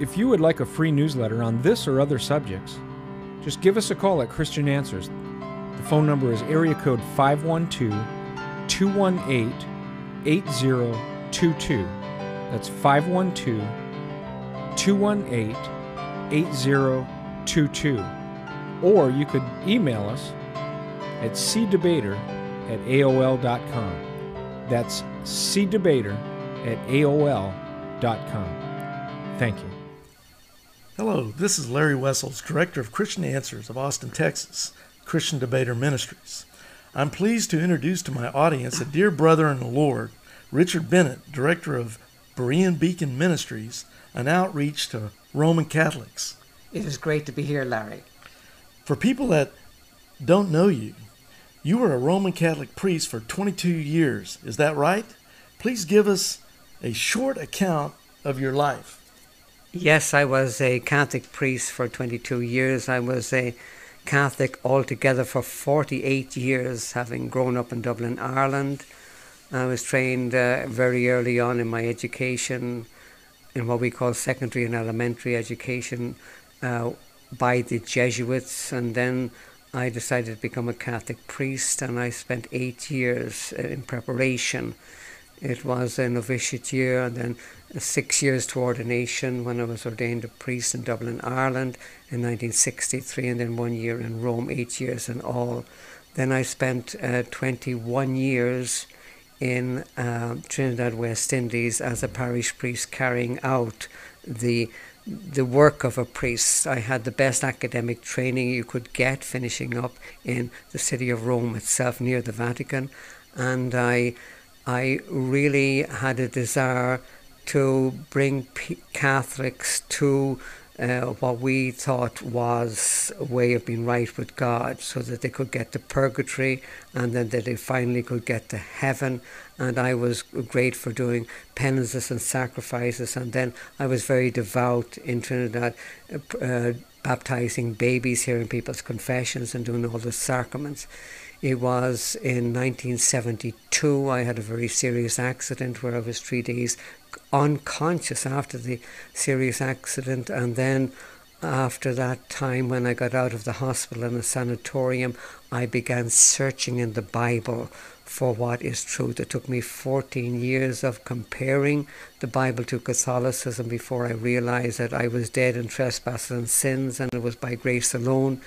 If you would like a free newsletter on this or other subjects, just give us a call at Christian Answers. The phone number is area code 512 218 8022. That's 512 218 8022. Or you could email us at cdebater at AOL.com. That's cdebater at AOL.com. Thank you. Hello, this is Larry Wessels, Director of Christian Answers of Austin, Texas, Christian Debater Ministries. I'm pleased to introduce to my audience a dear brother in the Lord, Richard Bennett, Director of Berean Beacon Ministries, an outreach to Roman Catholics. It is great to be here, Larry. For people that don't know you, you were a Roman Catholic priest for 22 years. Is that right? Please give us a short account of your life. Yes, I was a Catholic priest for 22 years. I was a Catholic altogether for 48 years, having grown up in Dublin, Ireland. I was trained uh, very early on in my education in what we call secondary and elementary education uh, by the Jesuits, and then I decided to become a Catholic priest, and I spent eight years uh, in preparation. It was a novitiate year, and then six years to ordination when I was ordained a priest in Dublin, Ireland in 1963, and then one year in Rome, eight years in all. Then I spent uh, 21 years in uh, Trinidad, West Indies as a parish priest carrying out the the work of a priest. I had the best academic training you could get, finishing up in the city of Rome itself, near the Vatican, and I I really had a desire to bring P- Catholics to uh, what we thought was a way of being right with God so that they could get to purgatory and then that they finally could get to heaven. And I was great for doing penances and sacrifices. And then I was very devout in Trinidad, uh, baptizing babies, hearing people's confessions, and doing all the sacraments. It was in 1972 I had a very serious accident where I was three days unconscious after the serious accident, and then after that time when I got out of the hospital in a sanatorium, I began searching in the Bible for what is truth. It took me 14 years of comparing the Bible to Catholicism before I realized that I was dead in trespasses and sins, and it was by grace alone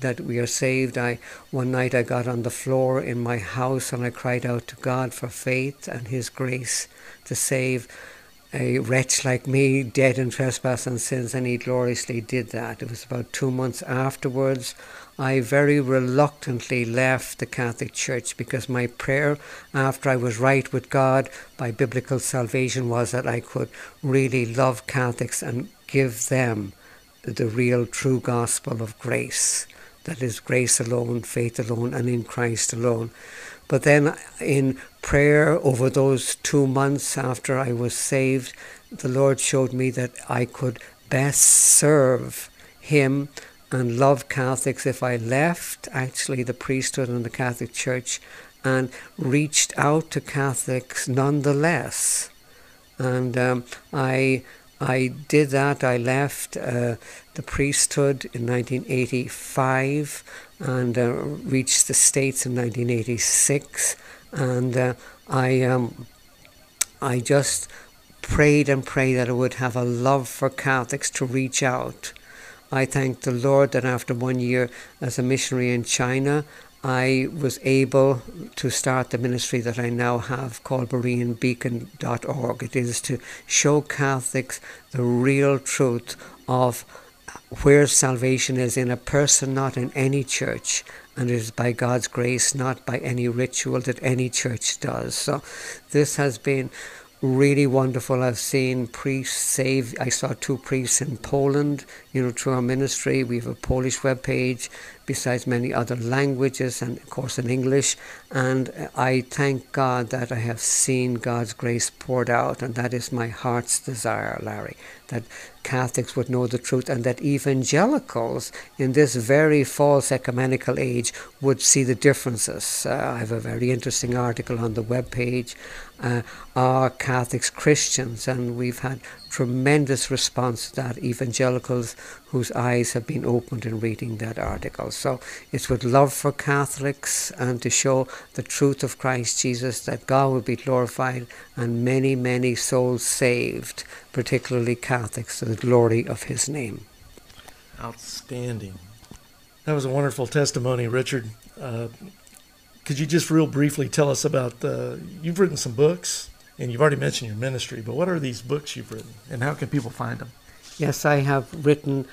that we are saved. I one night I got on the floor in my house and I cried out to God for faith and His grace to save a wretch like me, dead in trespass and sins, and He gloriously did that. It was about two months afterwards I very reluctantly left the Catholic Church because my prayer after I was right with God by biblical salvation was that I could really love Catholics and give them the real true gospel of grace. That is grace alone, faith alone, and in Christ alone. But then in prayer over those two months after I was saved, the Lord showed me that I could best serve Him and love Catholics if I left actually the priesthood and the Catholic Church and reached out to Catholics nonetheless. And um, I I did that. I left uh, the priesthood in 1985 and uh, reached the States in 1986. And uh, I um, I just prayed and prayed that I would have a love for Catholics to reach out I thank the Lord that after one year as a missionary in China, I was able to start the ministry that I now have called BereanBeacon.org. It is to show Catholics the real truth of where salvation is in a person, not in any church. And it is by God's grace, not by any ritual that any church does. So this has been really wonderful. I've seen priests save. I saw two priests in Poland, you know, through our ministry. We have a Polish webpage, besides many other languages, and of course in English. And I thank God that I have seen God's grace poured out, and that is my heart's desire, Larry, that Catholics would know the truth and that evangelicals in this very false ecumenical age would see the differences. Uh, I have a very interesting article on the web page. Uh, are Catholics Christians? And we've had tremendous response to that. Evangelicals whose eyes have been opened in reading that article. So it's with love for Catholics and to show the truth of Christ Jesus that God will be glorified and many, many souls saved, particularly Catholics, to the glory of His name. Outstanding. That was a wonderful testimony, Richard. Uh, could you just real briefly tell us about the? You've written some books, and you've already mentioned your ministry. But what are these books you've written, and how can people find them? Yes, I have written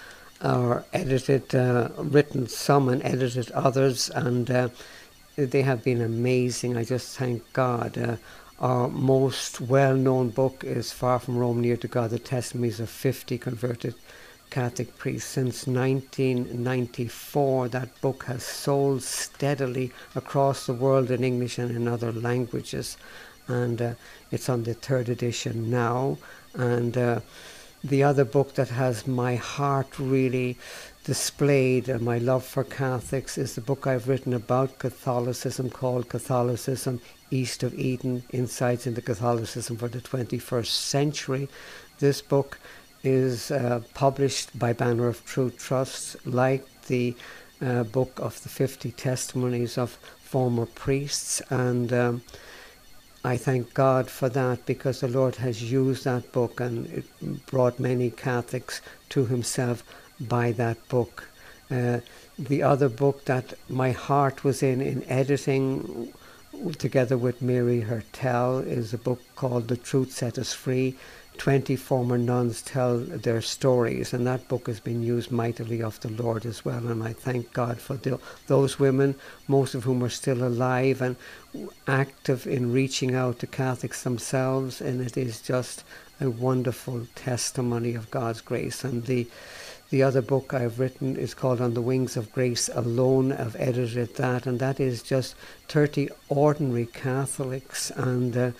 or edited, uh, written some and edited others, and uh, they have been amazing. I just thank God. Uh, our most well-known book is Far from Rome, Near to God: The Testimonies of 50 Converted Catholic priests. Since 1994, that book has sold steadily across the world in English and in other languages, and uh, it's on the third edition now. And uh, the other book that has my heart really displayed and my love for Catholics is the book I've written about Catholicism called Catholicism East of Eden Insights into Catholicism for the 21st Century. This book is uh, published by Banner of Truth Trust, like the uh, book of the 50 testimonies of former priests. And um, I thank God for that because the Lord has used that book and it brought many Catholics to Himself by that book. Uh, the other book that my heart was in in editing together with Mary Hertel is a book called The Truth Set Us Free 20 former nuns tell their stories, and that book has been used mightily of the Lord as well. And I thank God for the, those women, most of whom are still alive and active in reaching out to Catholics themselves. And it is just a wonderful testimony of God's grace. And the the other book I've written is called On the Wings of Grace Alone. I've edited that, and that is just 30 ordinary Catholics and uh,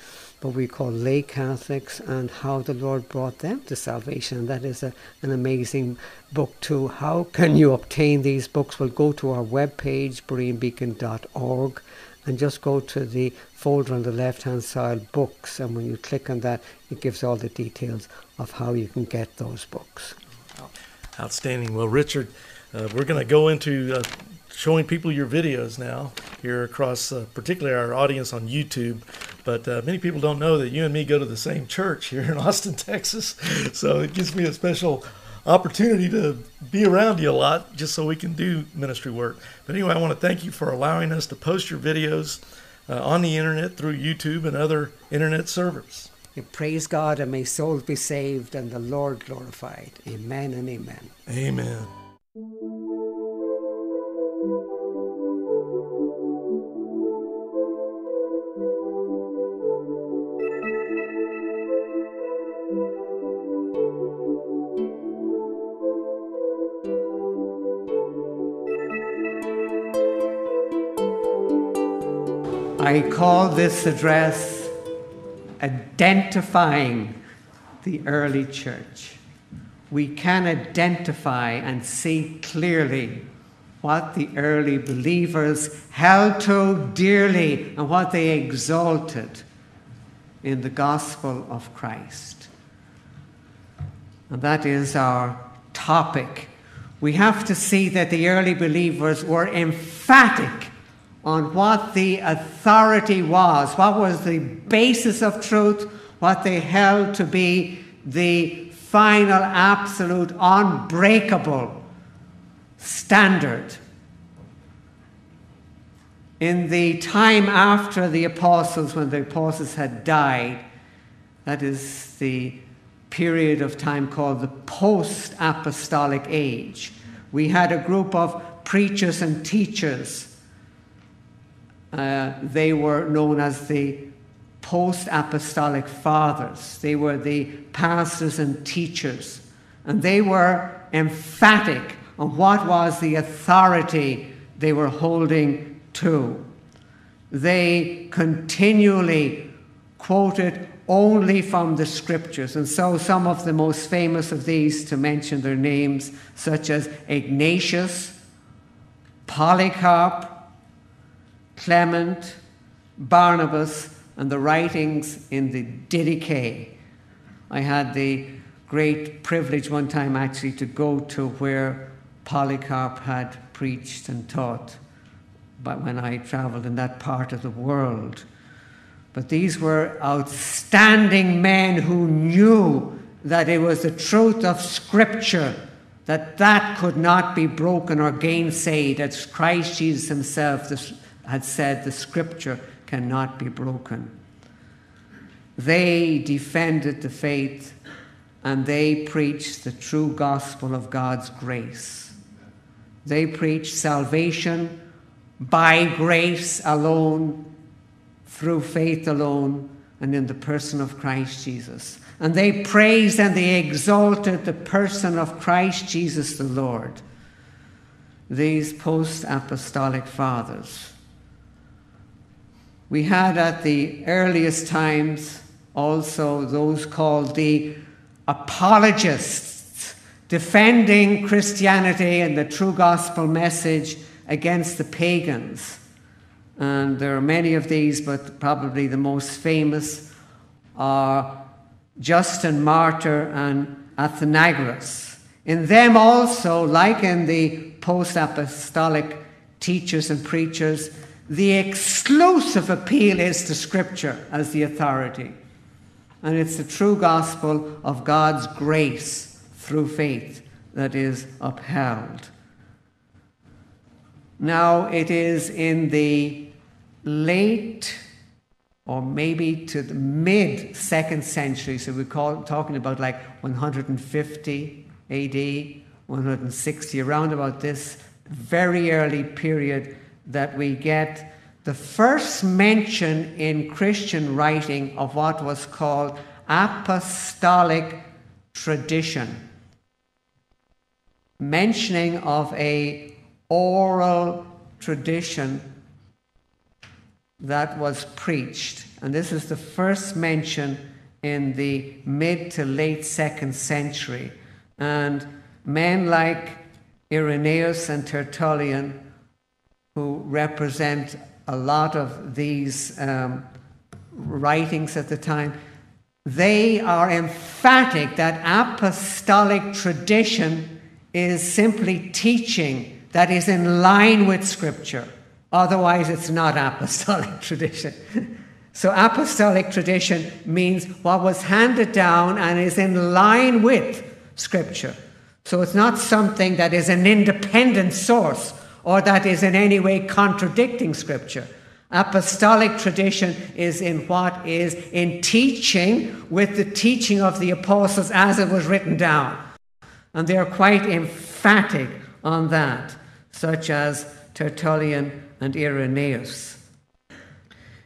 what we call lay Catholics and how the Lord brought them to salvation. That is a, an amazing book too. How can you obtain these books? Well, go to our webpage, bereanbeacon.org, and just go to the folder on the left hand side, books, and when you click on that, it gives all the details of how you can get those books. Outstanding. Well, Richard, uh, we're going to go into uh, showing people your videos now here across, uh, particularly our audience on YouTube. But uh, many people don't know that you and me go to the same church here in Austin, Texas. So it gives me a special opportunity to be around you a lot just so we can do ministry work. But anyway, I want to thank you for allowing us to post your videos uh, on the internet through YouTube and other internet servers. You praise God and may souls be saved and the Lord glorified. Amen and amen. Amen. I call this address Identifying the Early Church. We can identify and see clearly what the early believers held to dearly and what they exalted in the gospel of Christ. And that is our topic. We have to see that the early believers were emphatic on what the authority was, what was the basis of truth, what they held to be the final, absolute, unbreakable standard. In the time after the apostles, when the apostles had died, that is the period of time called the post apostolic age, we had a group of preachers and teachers uh, they were known as the post apostolic fathers. They were the pastors and teachers. And they were emphatic on what was the authority they were holding to. They continually quoted only from the scriptures. And so, some of the most famous of these, to mention their names, such as Ignatius, Polycarp, Clement, Barnabas, and the writings in the Didache. I had the great privilege one time actually to go to where Polycarp had preached and taught but when I traveled in that part of the world. But these were outstanding men who knew that it was the truth of Scripture, that that could not be broken or gainsaid, as Christ Jesus himself had said, the Scripture cannot be broken. They defended the faith and they preached the true gospel of God's grace. They preached salvation by grace alone, through faith alone, and in the person of Christ Jesus. And they praised and they exalted the person of Christ Jesus the Lord. These post apostolic fathers. We had at the earliest times also those called the apologists, defending Christianity and the true gospel message against the pagans. And there are many of these, but probably the most famous are Justin Martyr and Athenagoras. In them also, like in the post apostolic teachers and preachers, the exclusive appeal is to Scripture as the authority. And it's the true gospel of God's grace through faith that is upheld. Now, it is in the late or maybe to the mid second century, so we're call, talking about like 150 AD, 160, around about this very early period that we get the first mention in Christian writing of what was called apostolic tradition, mentioning of a oral tradition that was preached. And this is the first mention in the mid to late second century. And men like Irenaeus and Tertullian, who represent a lot of these um, writings at the time, they are emphatic that apostolic tradition is simply teaching that is in line with Scripture. Otherwise, it's not apostolic tradition. so, apostolic tradition means what was handed down and is in line with Scripture. So, it's not something that is an independent source or that is in any way contradicting Scripture. Apostolic tradition is in what is in teaching with the teaching of the apostles as it was written down. And they are quite emphatic on that such as Tertullian and Irenaeus.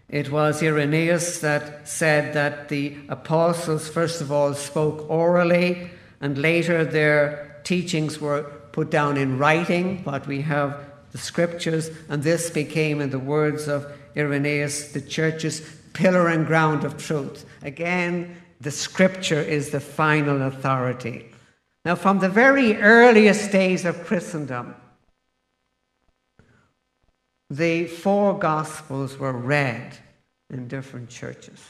It was Irenaeus that said that the apostles, first of all, spoke orally, and later their teachings were put down in writing, what we have the scriptures, and this became, in the words of Irenaeus, the church's pillar and ground of truth. Again, the scripture is the final authority. Now, from the very earliest days of Christendom, the four Gospels were read in different churches.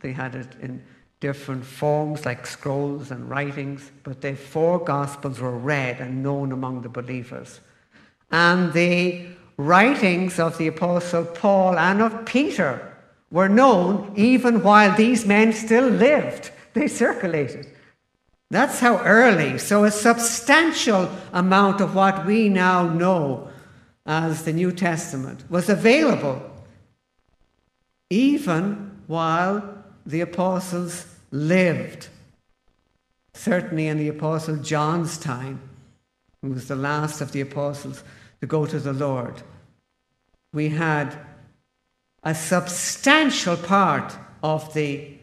They had it in different forms, like scrolls and writings, but the four Gospels were read and known among the believers. And the writings of the Apostle Paul and of Peter were known even while these men still lived. They circulated. That's how early. So, a substantial amount of what we now know as the New Testament was available even while the apostles lived. Certainly in the apostle John's time, who was the last of the apostles to go to the Lord, we had a substantial part of the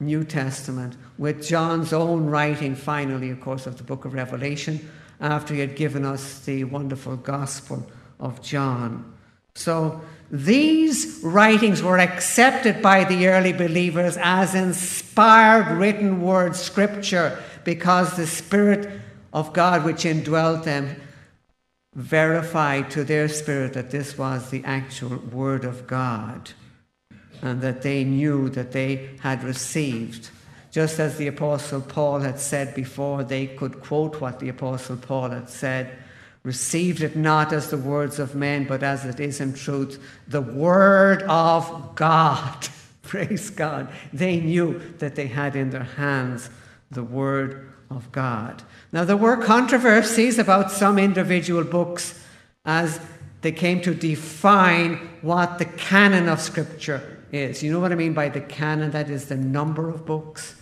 New Testament, with John's own writing, finally, of course, of the book of Revelation, after he had given us the wonderful gospel of John. So these writings were accepted by the early believers as inspired written word scripture because the Spirit of God which indwelt them verified to their spirit that this was the actual Word of God and that they knew that they had received. Just as the Apostle Paul had said before, they could quote what the Apostle Paul had said received it not as the words of men, but as it is in truth, the Word of God. Praise God. They knew that they had in their hands the Word of God. Now, there were controversies about some individual books as they came to define what the canon of Scripture is. You know what I mean by the canon? That is the number of books.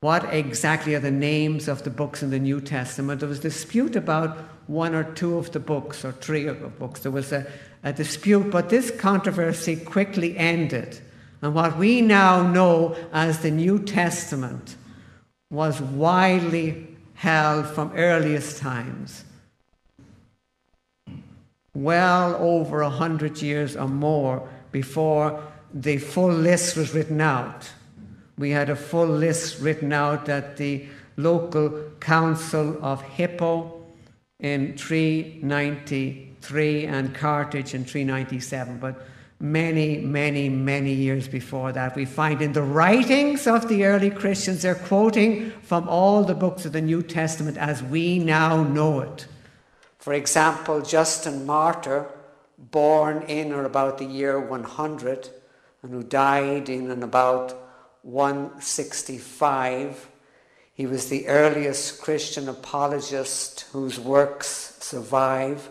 What exactly are the names of the books in the New Testament? There was dispute about one or two of the books, or three of the books. There was a, a dispute, but this controversy quickly ended. And what we now know as the New Testament was widely held from earliest times. Well over a hundred years or more before the full list was written out. We had a full list written out at the local council of Hippo in 393 and Carthage in 397. But many, many, many years before that. We find in the writings of the early Christians, they're quoting from all the books of the New Testament as we now know it. For example, Justin Martyr, born in or about the year 100 and who died in and about 165. He was the earliest Christian apologist whose works survive.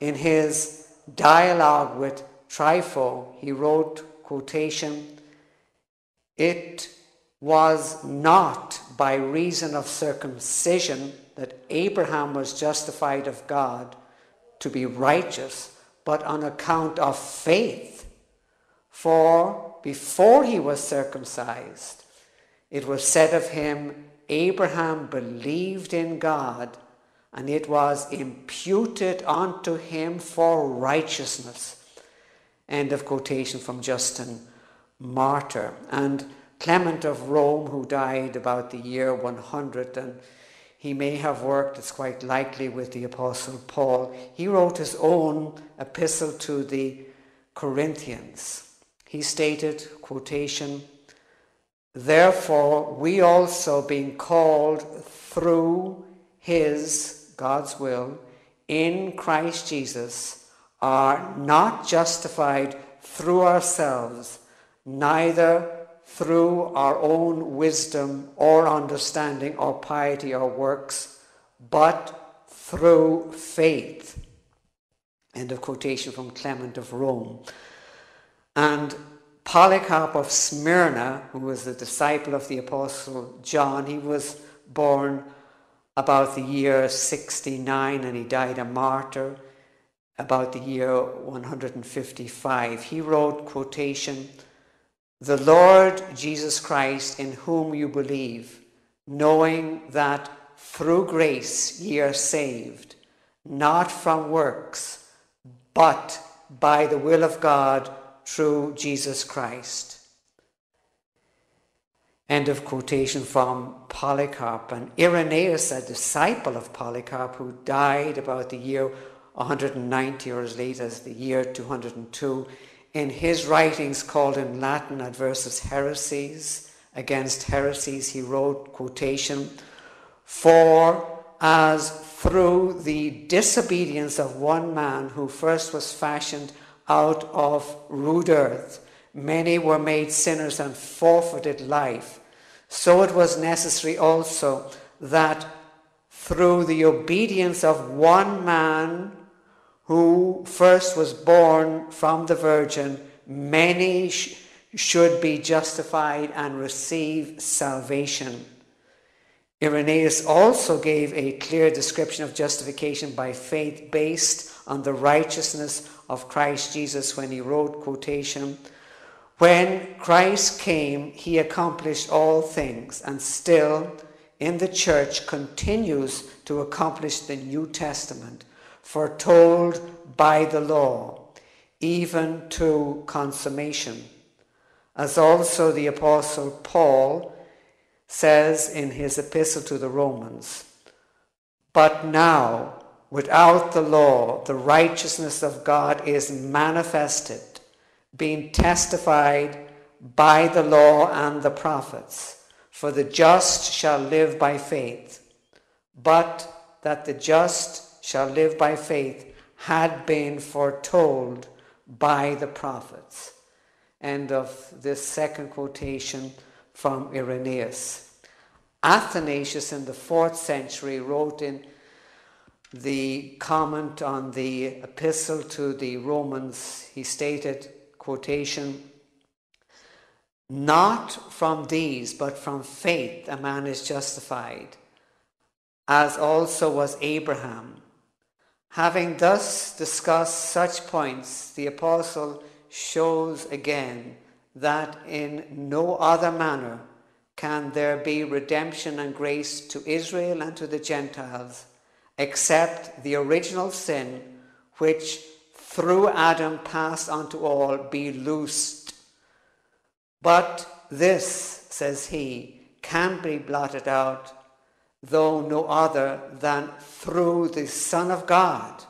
In his dialogue with Trypho, he wrote, quotation, It was not by reason of circumcision that Abraham was justified of God to be righteous, but on account of faith. For before he was circumcised, it was said of him, Abraham believed in God, and it was imputed unto him for righteousness. End of quotation from Justin Martyr. And Clement of Rome, who died about the year 100, and he may have worked, it's quite likely, with the Apostle Paul. He wrote his own epistle to the Corinthians. He stated, quotation, Therefore, we also, being called through his, God's will, in Christ Jesus, are not justified through ourselves, neither through our own wisdom or understanding or piety or works, but through faith. End of quotation from Clement of Rome. And Polycarp of Smyrna, who was the disciple of the Apostle John, he was born about the year 69 and he died a martyr about the year 155. He wrote, quotation, The Lord Jesus Christ, in whom you believe, knowing that through grace ye are saved, not from works, but by the will of God through Jesus Christ. End of quotation from Polycarp. And Irenaeus, a disciple of Polycarp, who died about the year 190 or as late as the year 202, in his writings called in Latin Adversus Heresies, against heresies, he wrote, quotation, For as through the disobedience of one man who first was fashioned out of rude earth, many were made sinners and forfeited life, so it was necessary also that through the obedience of one man who first was born from the Virgin, many sh- should be justified and receive salvation. Irenaeus also gave a clear description of justification by faith based on the righteousness of Christ Jesus when he wrote, quotation, When Christ came, he accomplished all things, and still in the church continues to accomplish the New Testament foretold by the law. even to consummation, as also the Apostle Paul says in his epistle to the Romans. But now, without the law, the righteousness of God is manifested, being testified by the law and the prophets. For the just shall live by faith. But that the just shall live by faith had been foretold by the prophets. End of this second quotation from Irenaeus. Athanasius in the fourth century wrote in the comment on the epistle to the Romans, he stated, quotation, not from these, but from faith a man is justified, as also was Abraham. Having thus discussed such points, the apostle shows again that in no other manner can there be redemption and grace to Israel and to the Gentiles except the original sin which through Adam passed unto all be loosed. But this, says he, can be blotted out, though no other than through the Son of God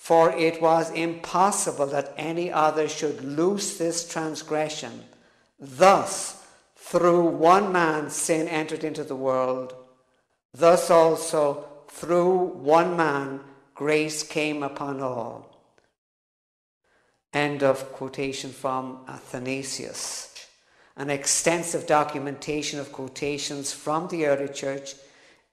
for it was impossible that any other should loose this transgression. Thus, through one man sin entered into the world, thus also through one man grace came upon all. End of quotation from Athanasius. An extensive documentation of quotations from the early church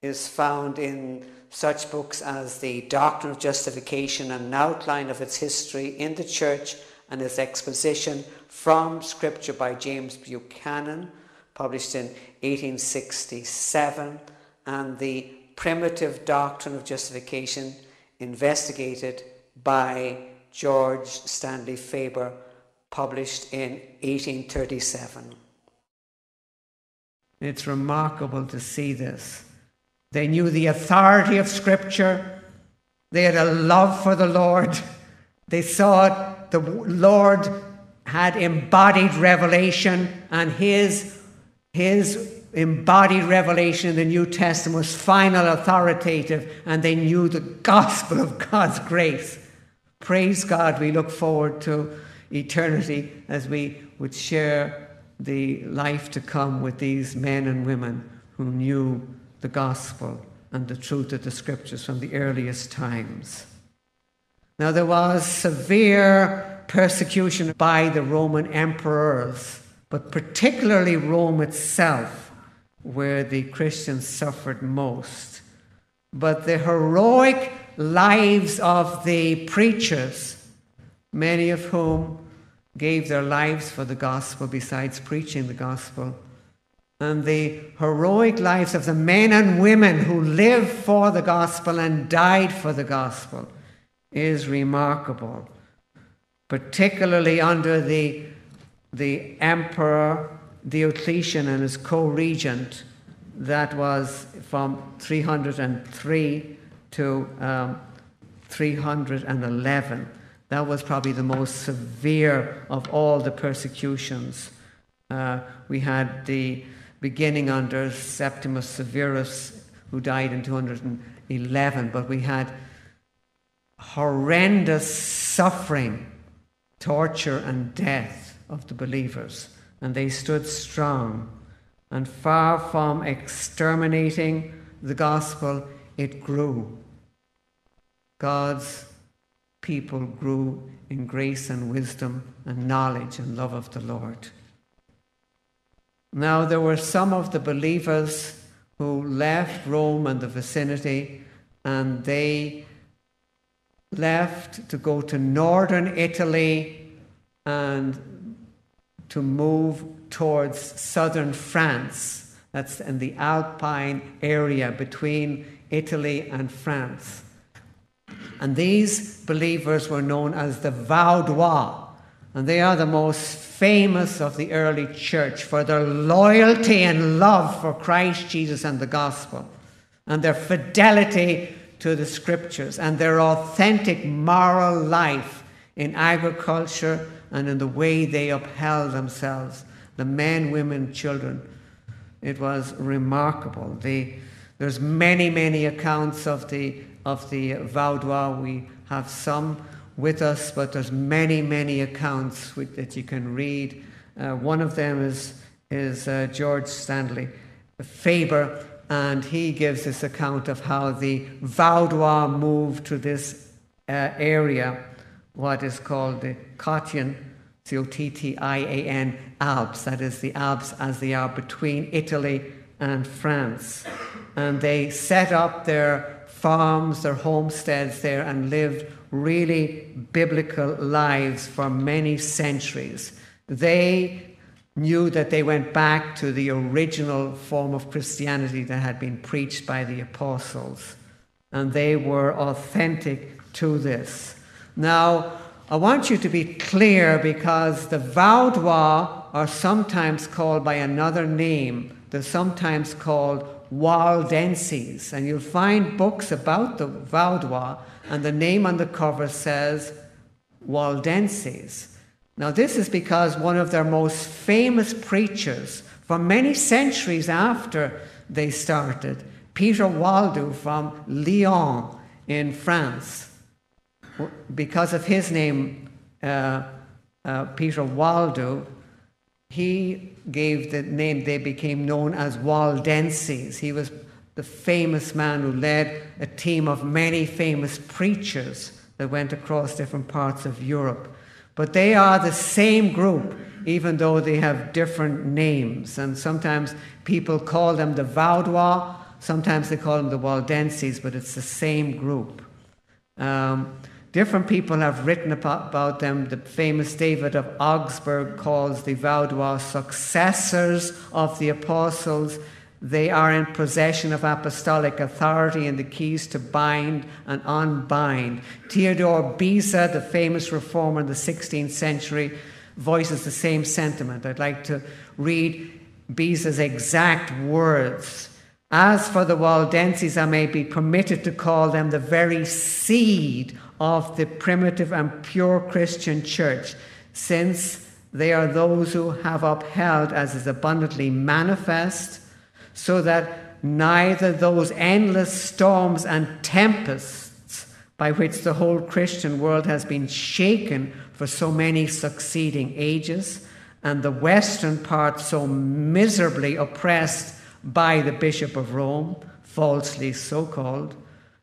is found in such books as The Doctrine of Justification and an outline of its history in the church and its exposition from Scripture by James Buchanan, published in 1867, and The Primitive Doctrine of Justification, investigated by George Stanley Faber, published in 1837. It's remarkable to see this. They knew the authority of Scripture. They had a love for the Lord. They saw the Lord had embodied revelation, and his, his embodied revelation in the New Testament was final, authoritative, and they knew the gospel of God's grace. Praise God, we look forward to eternity as we would share the life to come with these men and women who knew the gospel and the truth of the scriptures from the earliest times. Now, there was severe persecution by the Roman emperors, but particularly Rome itself, where the Christians suffered most. But the heroic lives of the preachers, many of whom gave their lives for the gospel besides preaching the gospel, and the heroic lives of the men and women who lived for the gospel and died for the gospel is remarkable, particularly under the, the emperor Diocletian and his co regent, that was from 303 to um, 311. That was probably the most severe of all the persecutions. Uh, we had the beginning under Septimus Severus, who died in 211, but we had horrendous suffering, torture, and death of the believers, and they stood strong. And far from exterminating the gospel, it grew. God's people grew in grace and wisdom and knowledge and love of the Lord. Now, there were some of the believers who left Rome and the vicinity, and they left to go to northern Italy and to move towards southern France. That's in the Alpine area between Italy and France. And these believers were known as the Vaudois. And they are the most famous of the early church for their loyalty and love for Christ Jesus and the gospel, and their fidelity to the scriptures, and their authentic moral life in agriculture and in the way they upheld themselves, the men, women, children. It was remarkable. The, there's many, many accounts of the, of the Vaudois. We have some with us, but there's many, many accounts with, that you can read. Uh, one of them is, is uh, George Stanley Faber, and he gives this account of how the Vaudois moved to this uh, area, what is called the Cottian, C O T T I A N, Alps, that is the Alps as they are between Italy and France. And they set up their farms, their homesteads there, and lived really biblical lives for many centuries. They knew that they went back to the original form of Christianity that had been preached by the apostles, and they were authentic to this. Now, I want you to be clear because the Vaudois are sometimes called by another name. They're sometimes called Waldenses, and you'll find books about the Vaudois and the name on the cover says Waldenses. Now, this is because one of their most famous preachers, for many centuries after they started, Peter Waldo from Lyon in France, because of his name, uh, uh, Peter Waldo, he gave the name, they became known as Waldenses. He was the famous man who led a team of many famous preachers that went across different parts of Europe. But they are the same group, even though they have different names. And sometimes people call them the Vaudois, sometimes they call them the Waldenses, but it's the same group. Um, different people have written about, them. The famous David of Augsburg calls the Vaudois successors of the apostles. They are in possession of apostolic authority and the keys to bind and unbind. Theodore Beza, the famous reformer in the 16th century, voices the same sentiment. I'd like to read Beza's exact words. As for the Waldenses, I may be permitted to call them the very seed of the primitive and pure Christian church, since they are those who have upheld, as is abundantly manifest, so that neither those endless storms and tempests by which the whole Christian world has been shaken for so many succeeding ages, and the western part so miserably oppressed by the Bishop of Rome, falsely so called,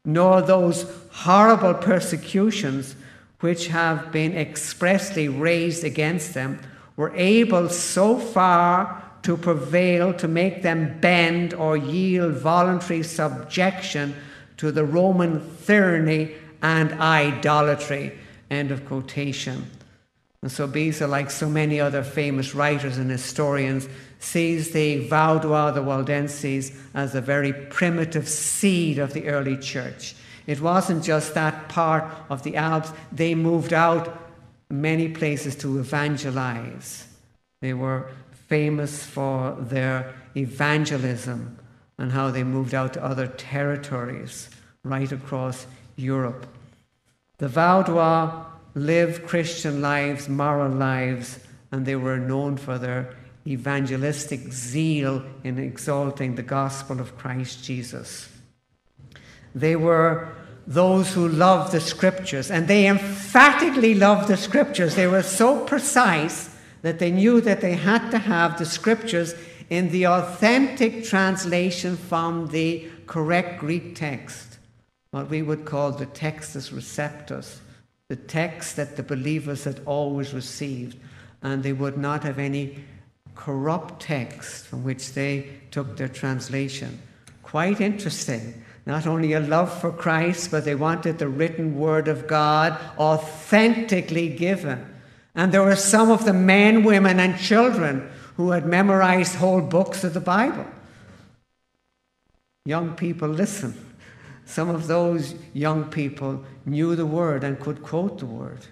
nor those horrible persecutions which have been expressly raised against them, were able so far to prevail to make them bend or yield voluntary subjection to the Roman tyranny and idolatry. End of quotation. And so Beza, like so many other famous writers and historians, sees the Vaudois, the Waldenses, as a very primitive seed of the early church. It wasn't just that part of the Alps, they moved out many places to evangelize. They were famous for their evangelism and how they moved out to other territories right across Europe. The Vaudois lived Christian lives, moral lives, and they were known for their evangelistic zeal in exalting the gospel of Christ Jesus. They were those who loved the scriptures, and they emphatically loved the scriptures. They were so precise that they knew that they had to have the scriptures in the authentic translation from the correct Greek text, what we would call the textus receptus, the text that the believers had always received, and they would not have any corrupt text from which they took their translation. Quite interesting. Not only a love for Christ, but they wanted the written word of God authentically given. And there were some of the men, women, and children who had memorized whole books of the Bible. Young people, listen. Some of those young people knew the word and could quote the word.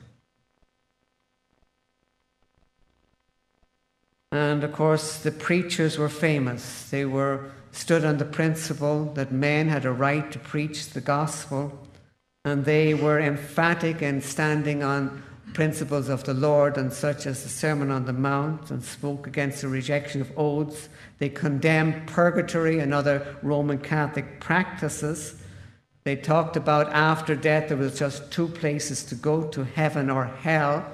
And of course, the preachers were famous. They were stood on the principle that men had a right to preach the gospel, and they were emphatic in standing on principles of the Lord, and such as the Sermon on the Mount, and spoke against the rejection of oaths. They condemned purgatory and other Roman Catholic practices. They talked about after death there was just two places to go to heaven or hell,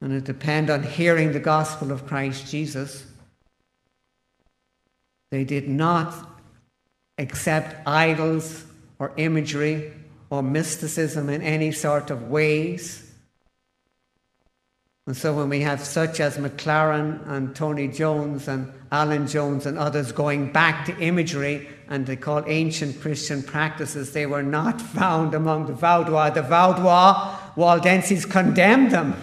and it depend on hearing the gospel of Christ Jesus. They did not accept idols or imagery or mysticism in any sort of ways. And so when we have such as McLaren and Tony Jones and Alan Jones and others going back to imagery and they call ancient Christian practices, they were not found among the Vaudois. The Vaudois, Waldenses condemned them.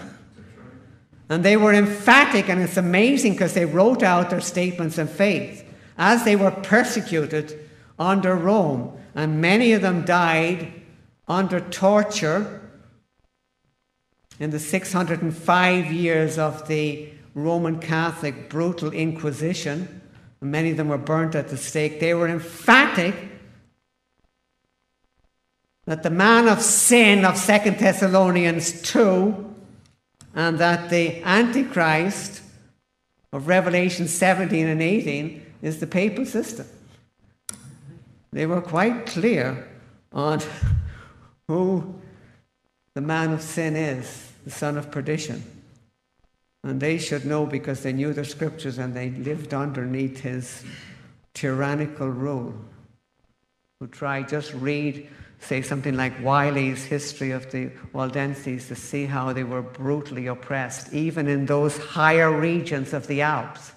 And they were emphatic, and it's amazing because they wrote out their statements of faith as they were persecuted under Rome. And many of them died under torture in the 605 years of the Roman Catholic brutal Inquisition, many of them were burnt at the stake, they were emphatic that the man of sin of 2 Thessalonians 2 and that the Antichrist of Revelation 17 and 18 is the papal system. They were quite clear on who the man of sin is, the son of perdition. And they should know because they knew the scriptures and they lived underneath his tyrannical rule. Who try just read, say something like Wiley's history of the Waldenses to see how they were brutally oppressed, even in those higher regions of the Alps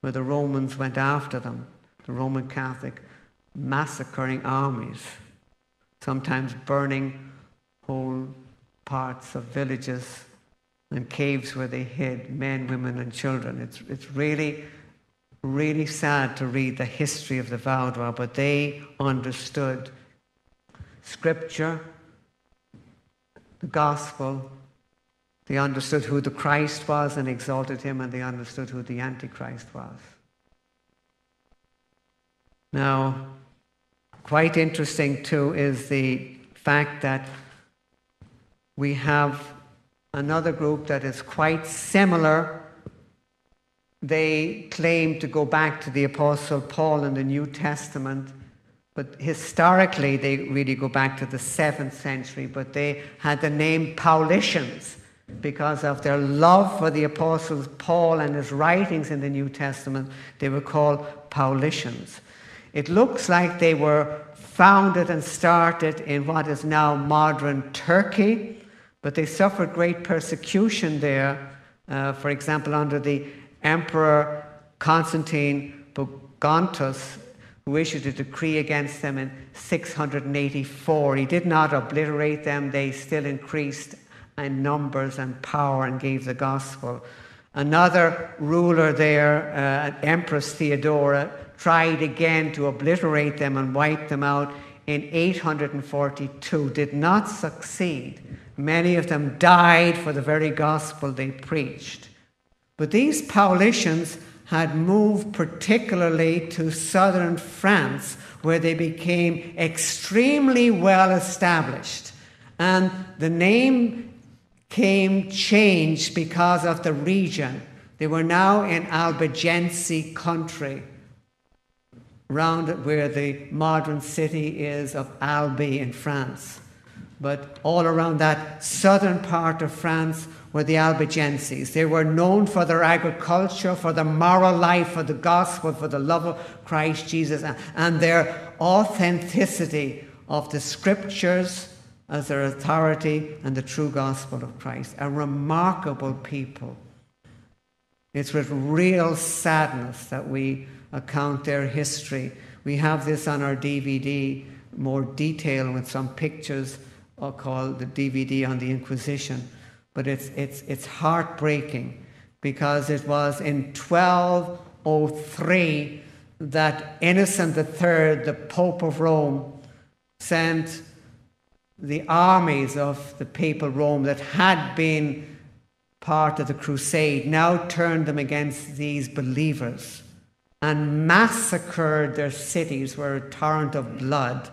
where the Romans went after them, the Roman Catholic massacring armies, sometimes burning whole parts of villages and caves where they hid men, women, and children. It's, it's really, really sad to read the history of the Vaudois, but they understood Scripture, the gospel. They understood who the Christ was and exalted him, and they understood who the Antichrist was. Now, quite interesting too is the fact that we have another group that is quite similar. They claim to go back to the Apostle Paul in the New Testament, but historically they really go back to the 7th century, but they had the name Paulicians because of their love for the apostles Paul and his writings in the New Testament. They were called Paulicians. It looks like they were founded and started in what is now modern Turkey but they suffered great persecution there, uh, for example, under the Emperor Constantine Pogonatus, who issued a decree against them in 684. He did not obliterate them, they still increased in numbers and power and gave the gospel. Another ruler there, uh, Empress Theodora, tried again to obliterate them and wipe them out in 842, did not succeed. Many of them died for the very gospel they preached. But these Paulicians had moved particularly to southern France, where they became extremely well established. And the name came changed because of the region. They were now in Albigense country, around where the modern city is of Albi in France but all around that southern part of France were the Albigenses. They were known for their agriculture, for the moral life, for the gospel, for the love of Christ Jesus, and their authenticity of the scriptures as their authority and the true gospel of Christ. A remarkable people. It's with real sadness that we account their history. We have this on our DVD, more detail with some pictures or called the DVD on the Inquisition. But it's, it's, it's heartbreaking because it was in 1203 that Innocent III, the Pope of Rome, sent the armies of the papal Rome that had been part of the crusade, now turned them against these believers and massacred their cities, were a torrent of blood,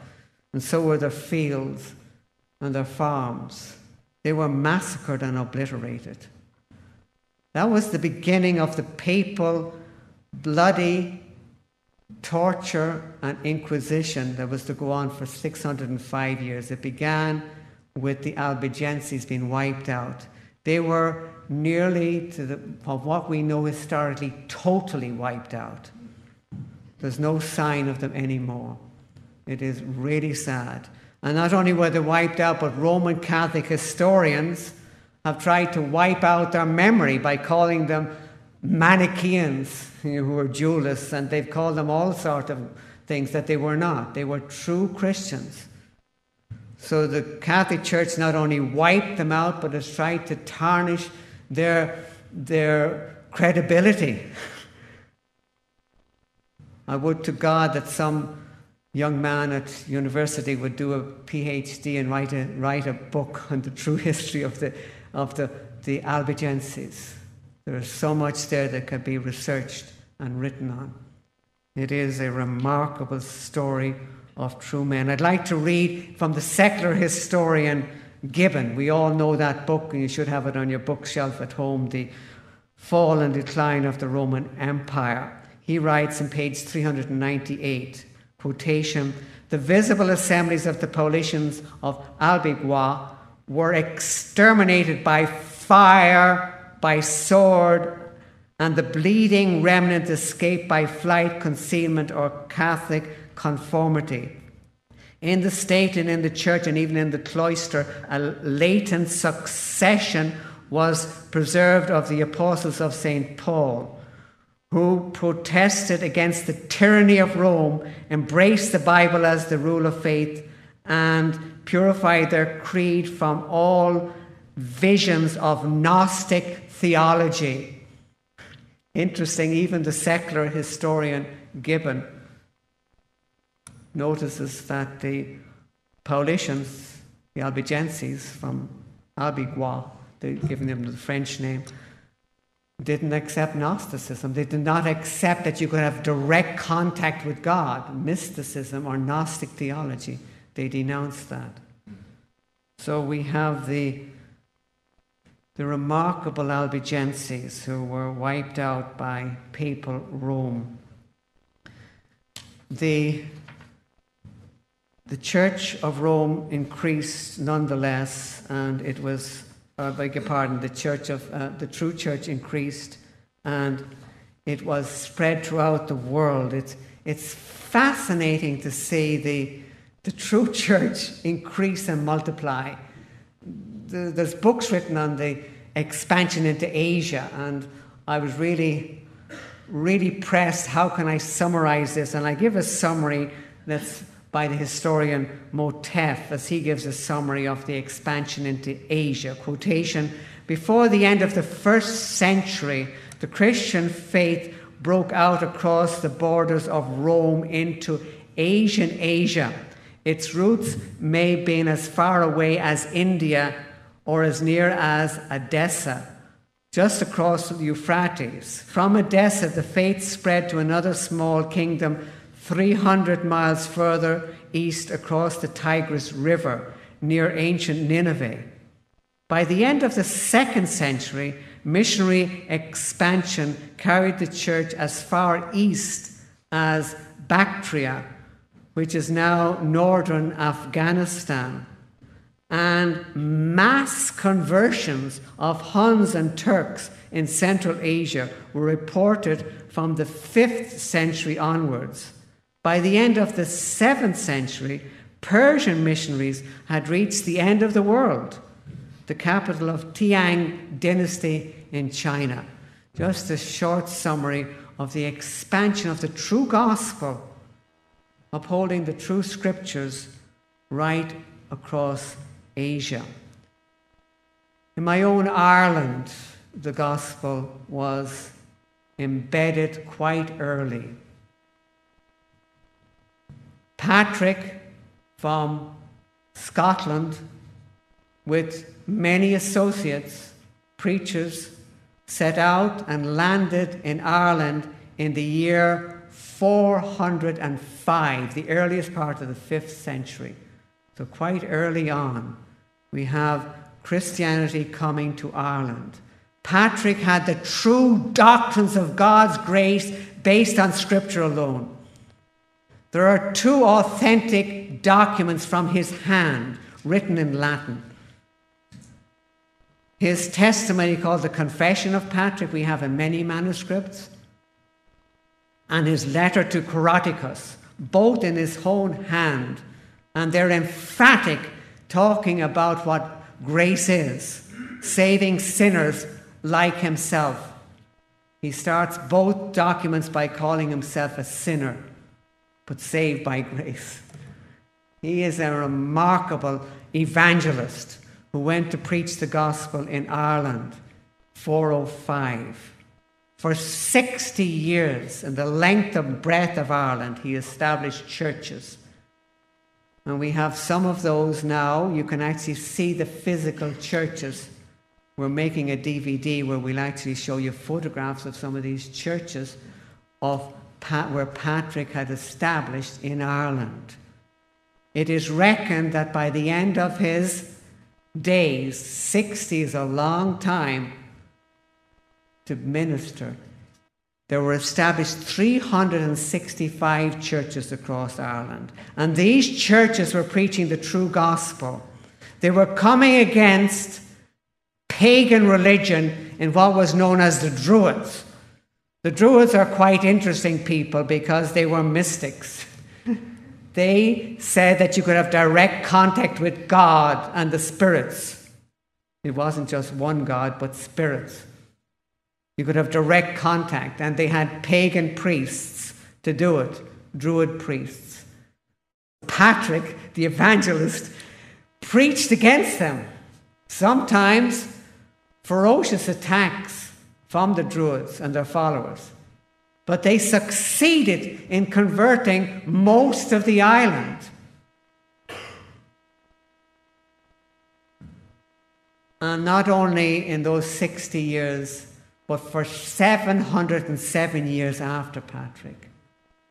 and so were their fields and their farms. They were massacred and obliterated. That was the beginning of the papal bloody torture and inquisition that was to go on for 605 years. It began with the Albigenses being wiped out. They were nearly, to the, what we know historically, totally wiped out. There's no sign of them anymore. It is really sad. And not only were they wiped out, but Roman Catholic historians have tried to wipe out their memory by calling them Manichaeans, you know, who were dualists, and they've called them all sorts of things that they were not. They were true Christians. So the Catholic Church not only wiped them out, but has tried to tarnish their, their credibility. I would to God that some young man at university would do a PhD and write a, write a book on the true history of the, of the, the Albigenses. There is so much there that could be researched and written on. It is a remarkable story of true men. I'd like to read from the secular historian Gibbon. We all know that book, and you should have it on your bookshelf at home The Fall and Decline of the Roman Empire. He writes in page 398, quotation, the visible assemblies of the Paulicians of Albigeois were exterminated by fire, by sword, and the bleeding remnant escaped by flight, concealment, or Catholic conformity. In the state and in the church and even in the cloister, a latent succession was preserved of the apostles of St. Paul who protested against the tyranny of Rome, embraced the Bible as the rule of faith, and purified their creed from all visions of Gnostic theology. Interesting, even the secular historian Gibbon notices that the Paulicians, the Albigenses from Albigeois, they're giving them the French name, didn't accept Gnosticism. They did not accept that you could have direct contact with God, mysticism or Gnostic theology. They denounced that. So we have the, the remarkable Albigenses who were wiped out by papal Rome. The, the Church of Rome increased nonetheless, and it was uh, beg your pardon, the church of uh, the true church increased and it was spread throughout the world. It's, it's fascinating to see the, the true church increase and multiply. The, there's books written on the expansion into Asia, and I was really, really pressed. How can I summarize this? And I give a summary that's by the historian Moffett as he gives a summary of the expansion into Asia. Quotation Before the end of the first century, the Christian faith broke out across the borders of Rome into Asian Asia. Its roots may have been as far away as India or as near as Edessa, just across the Euphrates. From Edessa, the faith spread to another small kingdom 300 miles further east across the Tigris River near ancient Nineveh. By the end of the second century, missionary expansion carried the church as far east as Bactria, which is now northern Afghanistan. And mass conversions of Huns and Turks in Central Asia were reported from the 5th century onwards. By the end of the 7th century, Persian missionaries had reached the end of the world, the capital of Tang dynasty in China. Just a short summary of the expansion of the true gospel, upholding the true scriptures right across Asia. In my own Ireland, the gospel was embedded quite early. Patrick from Scotland, with many associates, preachers, set out and landed in Ireland in the year 405, the earliest part of the 5th century. So, quite early on, we have Christianity coming to Ireland. Patrick had the true doctrines of God's grace based on Scripture alone. There are two authentic documents from his hand written in Latin. His testimony, called the Confession of Patrick, we have in many manuscripts, and his letter to Coroticus, both in his own hand, and they're emphatic, talking about what grace is saving sinners like himself. He starts both documents by calling himself a sinner, but saved by grace. He is a remarkable evangelist who went to preach the gospel in Ireland, 405. For 60 years, in the length and breadth of Ireland, he established churches. And we have some of those now. You can actually see the physical churches. We're making a DVD where we'll actually show you photographs of some of these churches of where Patrick had established in Ireland. It is reckoned that by the end of his days, 60 is a long time to minister. There were established 365 churches across Ireland, and these churches were preaching the true gospel. They were coming against pagan religion in what was known as the Druids. The Druids are quite interesting people because they were mystics. They said that you could have direct contact with God and the spirits. It wasn't just one God, but spirits. You could have direct contact, and they had pagan priests to do it, Druid priests. Patrick, the evangelist, preached against them. Sometimes ferocious attacks from the Druids and their followers. But they succeeded in converting most of the island. And not only in those 60 years, but for 707 years after Patrick.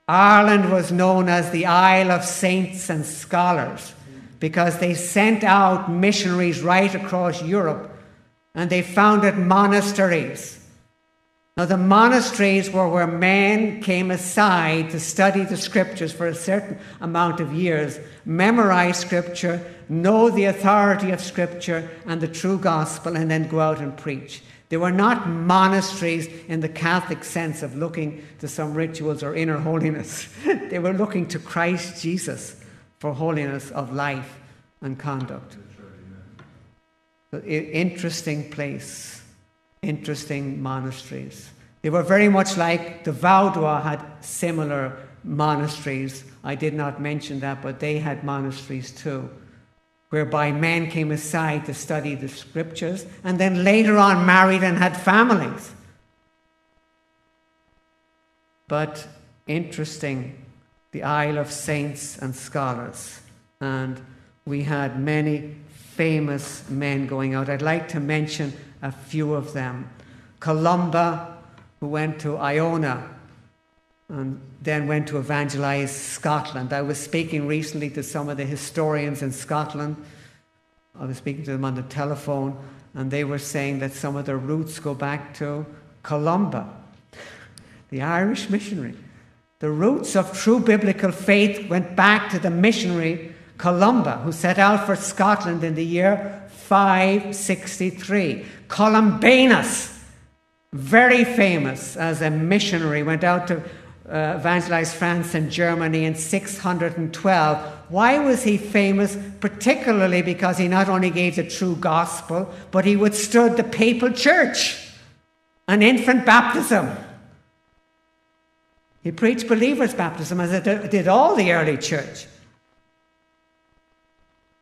Ireland was known as the Isle of Saints and Scholars because they sent out missionaries right across Europe and they founded monasteries now, the monasteries were where men came aside to study the scriptures for a certain amount of years, memorize scripture, know the authority of scripture and the true gospel, and then go out and preach. They were not monasteries in the Catholic sense of looking to some rituals or inner holiness. they were looking to Christ Jesus for holiness of life and conduct. Interesting place interesting monasteries. They were very much like the Vaudois had similar monasteries. I did not mention that, but they had monasteries too, whereby men came aside to study the scriptures and then later on married and had families. But interesting, the Isle of Saints and Scholars. And we had many famous men going out. I'd like to mention a few of them. Columba, who went to Iona and then went to evangelize Scotland. I was speaking recently to some of the historians in Scotland. I was speaking to them on the telephone, and they were saying that some of their roots go back to Columba, the Irish missionary. The roots of true biblical faith went back to the missionary Columba, who set out for Scotland in the year 563. Columbanus, very famous as a missionary, went out to uh, evangelize France and Germany in 612. Why was he famous? Particularly because he not only gave the true gospel, but he withstood the papal church and infant baptism. He preached believers' baptism as it did all the early church.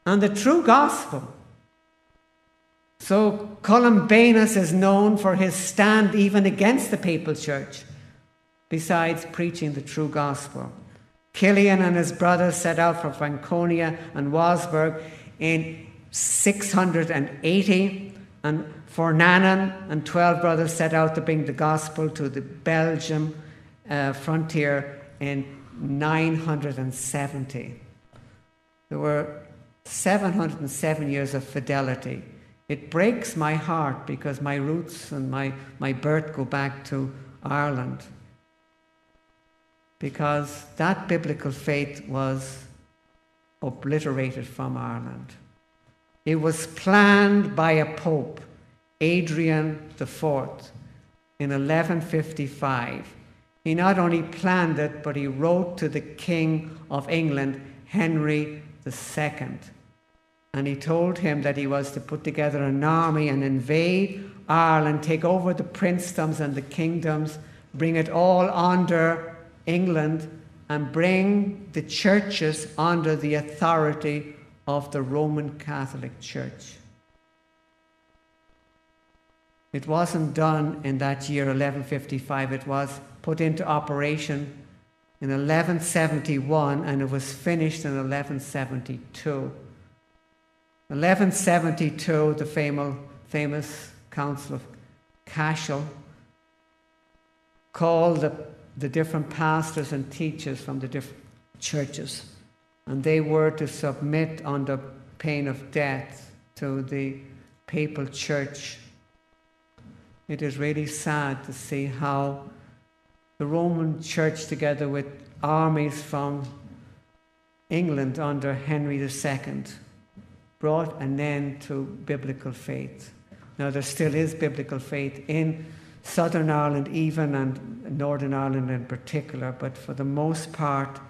And the true gospel so Columbanus is known for his stand even against the papal church, besides preaching the true gospel. Kilian and his brothers set out for Franconia and Würzburg in 680, and Forannan and 12 brothers set out to bring the gospel to the Belgium uh, frontier in 970. There were 707 years of fidelity It breaks my heart because my roots and my, my birth go back to Ireland. Because that biblical faith was obliterated from Ireland. It was planned by a pope, Adrian IV, in 1155. He not only planned it, but he wrote to the King of England, Henry II. And he told him that he was to put together an army and invade Ireland, take over the princedoms and the kingdoms, bring it all under England, and bring the churches under the authority of the Roman Catholic Church. It wasn't done in that year, 1155. It was put into operation in 1171 and it was finished in 1172. 1172, the famous, famous Council of Cashel called the, the different pastors and teachers from the different churches, and they were to submit under pain of death to the papal church. It is really sad to see how the Roman Church, together with armies from England under Henry II, brought an end to biblical faith. Now, there still is biblical faith in Southern Ireland, even, and Northern Ireland in particular, but for the most part,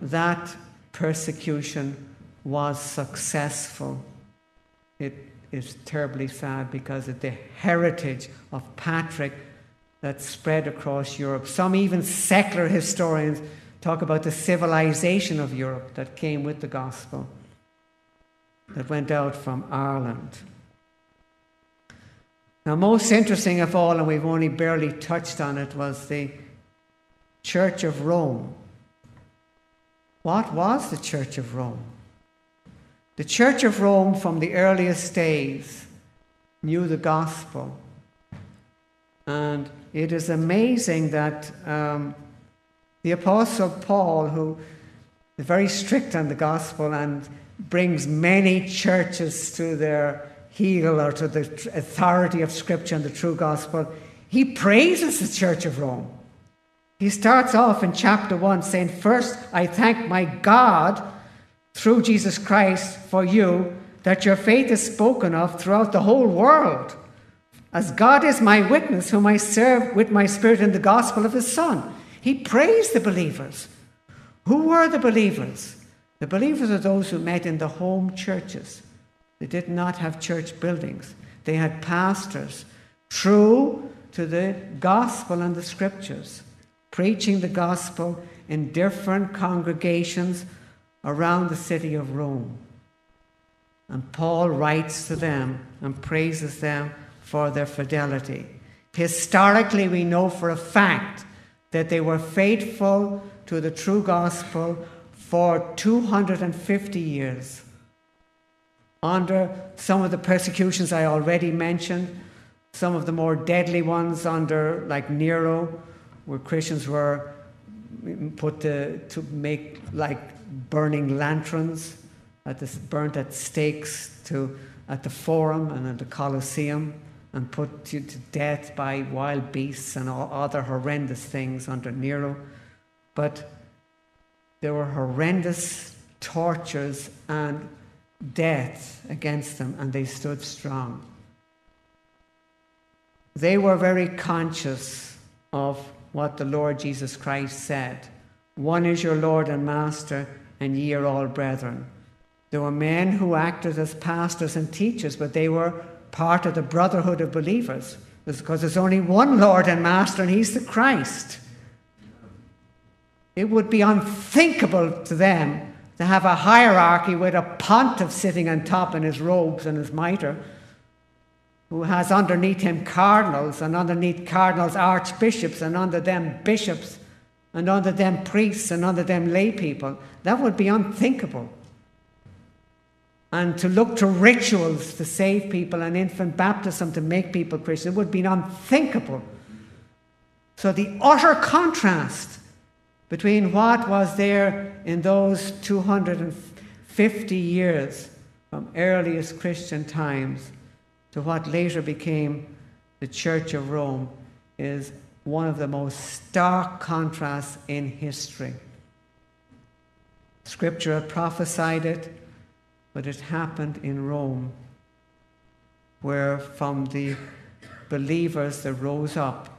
that persecution was successful. It is terribly sad because of the heritage of Patrick that spread across Europe. Some even secular historians talk about the civilization of Europe that came with the gospel that went out from Ireland. Now, most interesting of all, and we've only barely touched on it, was the Church of Rome. What was the Church of Rome? The Church of Rome, from the earliest days, knew the gospel. And it is amazing that um, the Apostle Paul, who is very strict on the gospel and brings many churches to their heel or to the authority of Scripture and the true gospel, he praises the Church of Rome. He starts off in chapter 1 saying, First, I thank my God through Jesus Christ for you that your faith is spoken of throughout the whole world. As God is my witness, whom I serve with my spirit in the gospel of his Son. He praised the believers. Who were the believers? The believers are those who met in the home churches. They did not have church buildings, they had pastors true to the gospel and the scriptures, preaching the gospel in different congregations around the city of Rome. And Paul writes to them and praises them for their fidelity. Historically, we know for a fact that they were faithful to the true gospel for 250 years under some of the persecutions I already mentioned, some of the more deadly ones under, like Nero, where Christians were put to, to make like burning lanterns, at this, burnt at stakes to, at the Forum and at the Colosseum, and put to, to death by wild beasts and all other horrendous things under Nero. But there were horrendous tortures and deaths against them, and they stood strong. They were very conscious of what the Lord Jesus Christ said One is your Lord and Master, and ye are all brethren. There were men who acted as pastors and teachers, but they were part of the brotherhood of believers. because there's only one Lord and Master, and He's the Christ. It would be unthinkable to them to have a hierarchy with a pontiff sitting on top in his robes and his mitre, who has underneath him cardinals, and underneath cardinals, archbishops, and under them bishops, and under them priests, and under them lay people. That would be unthinkable. And to look to rituals to save people and infant baptism to make people Christian, it would be unthinkable. So the utter contrast between what was there in those 250 years from earliest Christian times to what later became the Church of Rome is one of the most stark contrasts in history. Scripture prophesied it, but it happened in Rome, where from the believers that rose up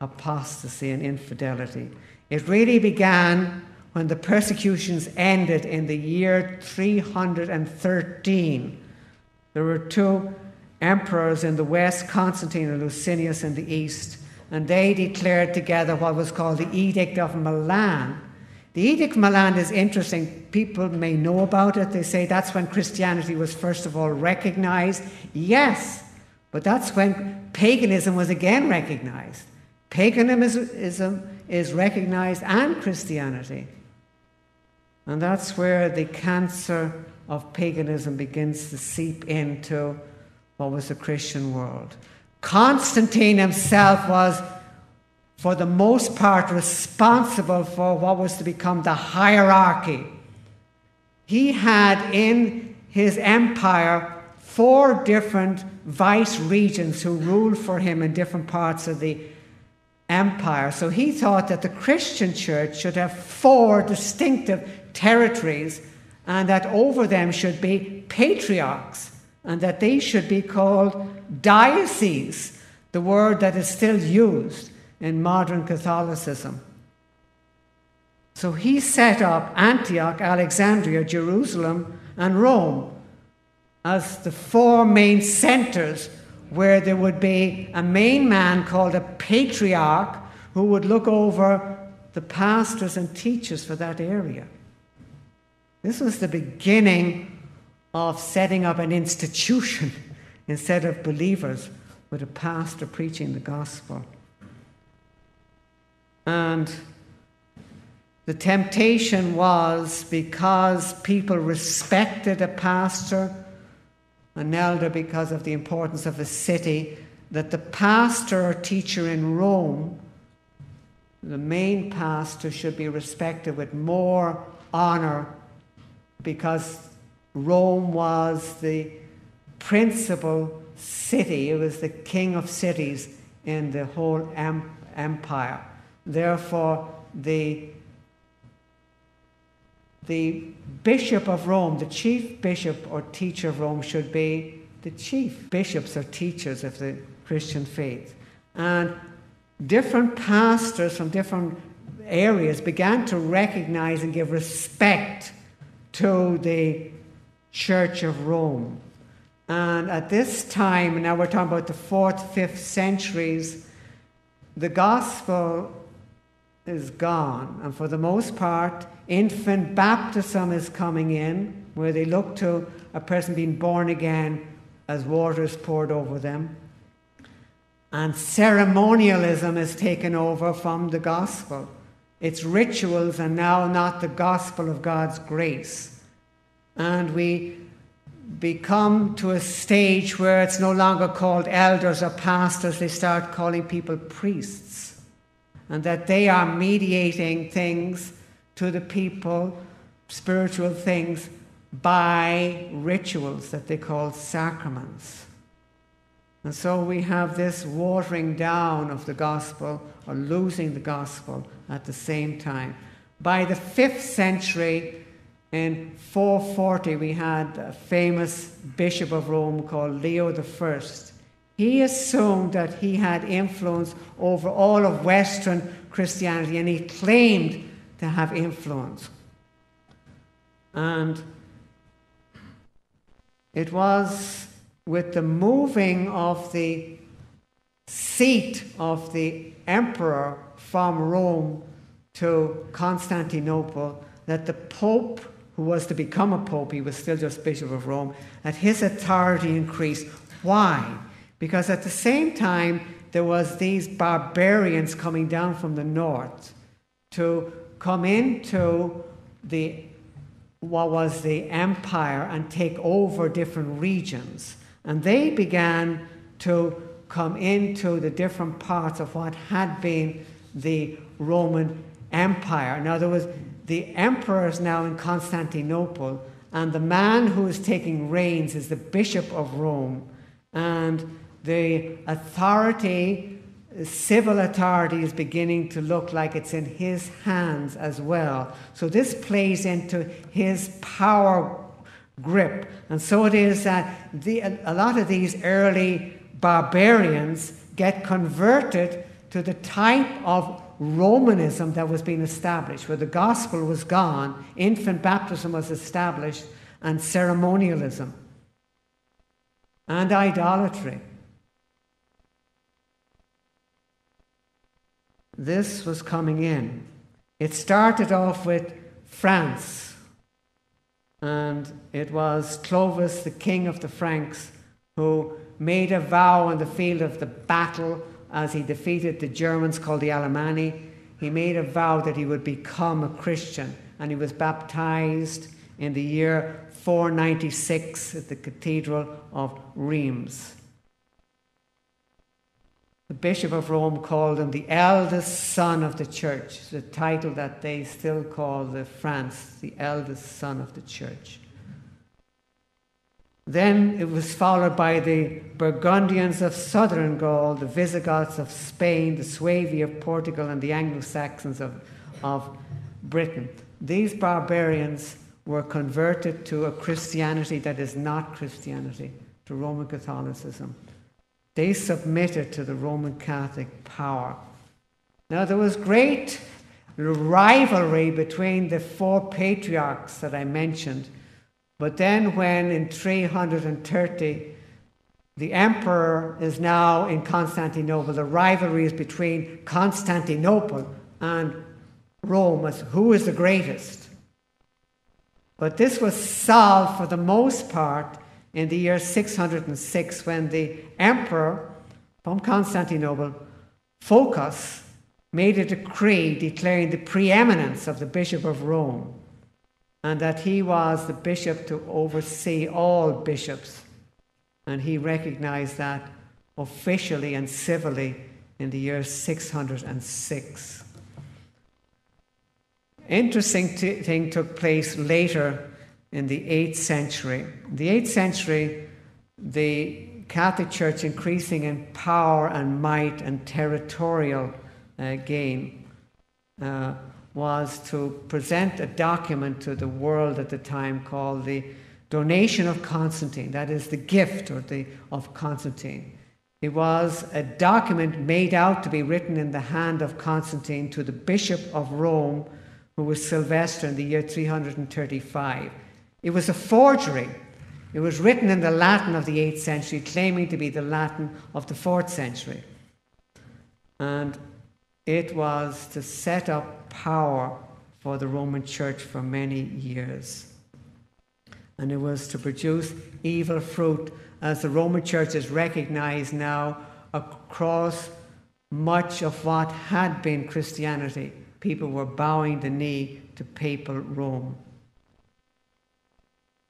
apostasy and infidelity. It really began when the persecutions ended in the year 313. There were two emperors in the west, Constantine and Licinius in the east, and they declared together what was called the Edict of Milan. The Edict of Milan is interesting. People may know about it. They say that's when Christianity was first of all recognized. Yes, but that's when paganism was again recognized. Paganism is recognized and Christianity. And that's where the cancer of paganism begins to seep into what was the Christian world. Constantine himself was, for the most part, responsible for what was to become the hierarchy. He had in his empire four different vice regents who ruled for him in different parts of the empire. So he thought that the Christian church should have four distinctive territories and that over them should be patriarchs and that they should be called dioceses, the word that is still used in modern Catholicism. So he set up Antioch, Alexandria, Jerusalem, and Rome as the four main centers where there would be a main man called a patriarch who would look over the pastors and teachers for that area. This was the beginning of setting up an institution instead of believers with a pastor preaching the gospel. And the temptation was because people respected a pastor an elder because of the importance of the city, that the pastor or teacher in Rome, the main pastor, should be respected with more honor because Rome was the principal city, it was the king of cities in the whole empire. Therefore, the the bishop of Rome, the chief bishop or teacher of Rome, should be the chief bishops or teachers of the Christian faith. And different pastors from different areas began to recognize and give respect to the Church of Rome. And at this time, now we're talking about the fourth, fifth centuries, the gospel is gone. And for the most part, infant baptism is coming in, where they look to a person being born again as water is poured over them. And ceremonialism is taken over from the gospel. It's rituals and now not the gospel of God's grace. And we become to a stage where it's no longer called elders or pastors, they start calling people priests and that they are mediating things to the people, spiritual things, by rituals that they call sacraments. And so we have this watering down of the gospel or losing the gospel at the same time. By the fifth century, in 440, we had a famous bishop of Rome called Leo I he assumed that he had influence over all of Western Christianity and he claimed to have influence. And it was with the moving of the seat of the emperor from Rome to Constantinople that the Pope, who was to become a Pope, he was still just Bishop of Rome, that his authority increased. Why? Because at the same time, there was these barbarians coming down from the north to come into the what was the empire and take over different regions. And they began to come into the different parts of what had been the Roman Empire. Now there was the emperors now in Constantinople, And the man who is taking reins is the Bishop of Rome. And the authority, civil authority, is beginning to look like it's in his hands as well. So this plays into his power grip. And so it is that the, a lot of these early barbarians get converted to the type of Romanism that was being established, where the gospel was gone, infant baptism was established, and ceremonialism and idolatry. This was coming in. It started off with France, and it was Clovis, the king of the Franks, who made a vow on the field of the battle as he defeated the Germans called the Alemanni. He made a vow that he would become a Christian, and he was baptized in the year 496 at the Cathedral of Reims. The Bishop of Rome called him the eldest son of the church, the title that they still call the France, the eldest son of the church. Then it was followed by the Burgundians of southern Gaul, the Visigoths of Spain, the Suevi of Portugal, and the Anglo Saxons of, of Britain. These barbarians were converted to a Christianity that is not Christianity, to Roman Catholicism. They submitted to the Roman Catholic power. Now, there was great rivalry between the four patriarchs that I mentioned but then, when in 330 the emperor is now in Constantinople, the rivalry is between Constantinople and Rome as who is the greatest. But this was solved for the most part in the year 606 when the emperor from Constantinople, Phocas, made a decree declaring the preeminence of the Bishop of Rome and that he was the bishop to oversee all bishops. And he recognized that officially and civilly in the year 606. Interesting t- thing took place later in the 8th century. In the 8th century, the Catholic Church increasing in power and might and territorial uh, gain. Uh, was to present a document to the world at the time called the Donation of Constantine, that is the gift or the, of Constantine. It was a document made out to be written in the hand of Constantine to the Bishop of Rome, who was Sylvester in the year 335. It was a forgery. It was written in the Latin of the 8th century, claiming to be the Latin of the 4th century. And it was to set up power for the Roman Church for many years. And it was to produce evil fruit, as the Roman Church is recognized now across much of what had been Christianity. People were bowing the knee to papal Rome.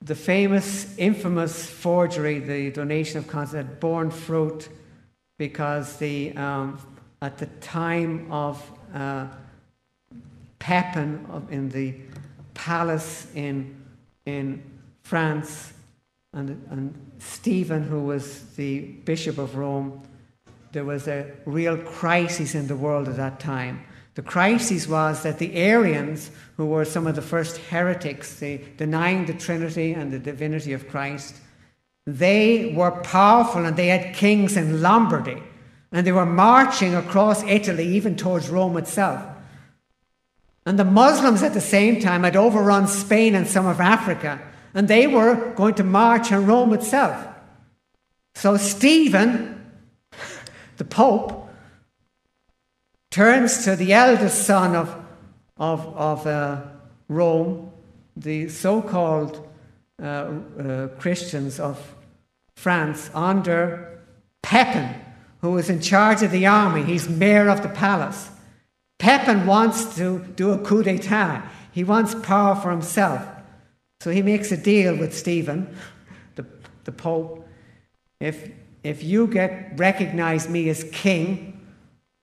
The famous, infamous forgery, the donation of Constantine, had borne fruit because the um, at the time of uh, Pepin in the palace in, in France, and, and Stephen, who was the Bishop of Rome, there was a real crisis in the world at that time. The crisis was that the Arians, who were some of the first heretics, they, denying the Trinity and the divinity of Christ, they were powerful and they had kings in Lombardy. And they were marching across Italy, even towards Rome itself. And the Muslims at the same time had overrun Spain and some of Africa, and they were going to march on Rome itself. So Stephen, the Pope, turns to the eldest son of, of, of uh, Rome, the so called uh, uh, Christians of France, under Pepin who is in charge of the army. He's mayor of the palace. Pepin wants to do a coup d'etat. He wants power for himself. So he makes a deal with Stephen, the, the Pope. If, if you get recognize me as king,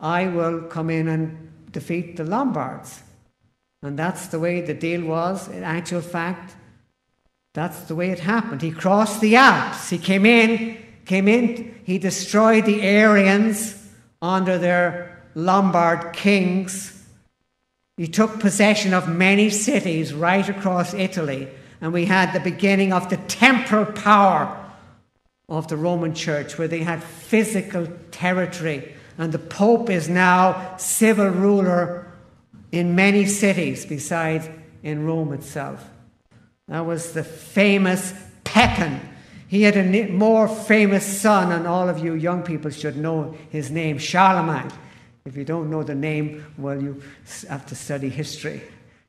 I will come in and defeat the Lombards. And that's the way the deal was. In actual fact, That's the way it happened. He crossed the Alps. He came in, came in, he destroyed the Arians under their Lombard kings. He took possession of many cities right across Italy, and we had the beginning of the temporal power of the Roman Church, where they had physical territory, and the Pope is now civil ruler in many cities besides in Rome itself. That was the famous Pepin. He had a more famous son, and all of you young people should know his name, Charlemagne. If you don't know the name, well, you have to study history.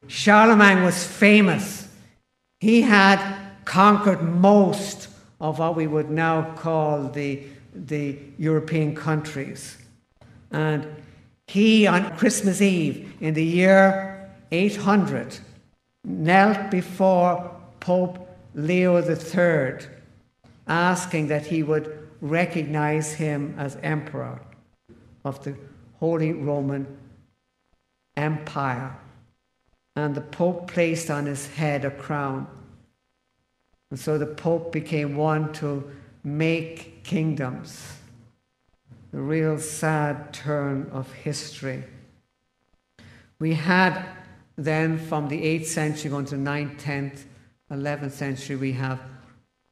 Charlemagne was famous. He had conquered most of what we would now call the, the European countries. And he, on Christmas Eve in the year 800, knelt before Pope Leo III, asking that he would recognize him as emperor of the Holy Roman Empire. And the Pope placed on his head a crown. And so the Pope became one to make kingdoms. The real sad turn of history. We had then from the 8th century going to the 9th, 10th, 11th century, we have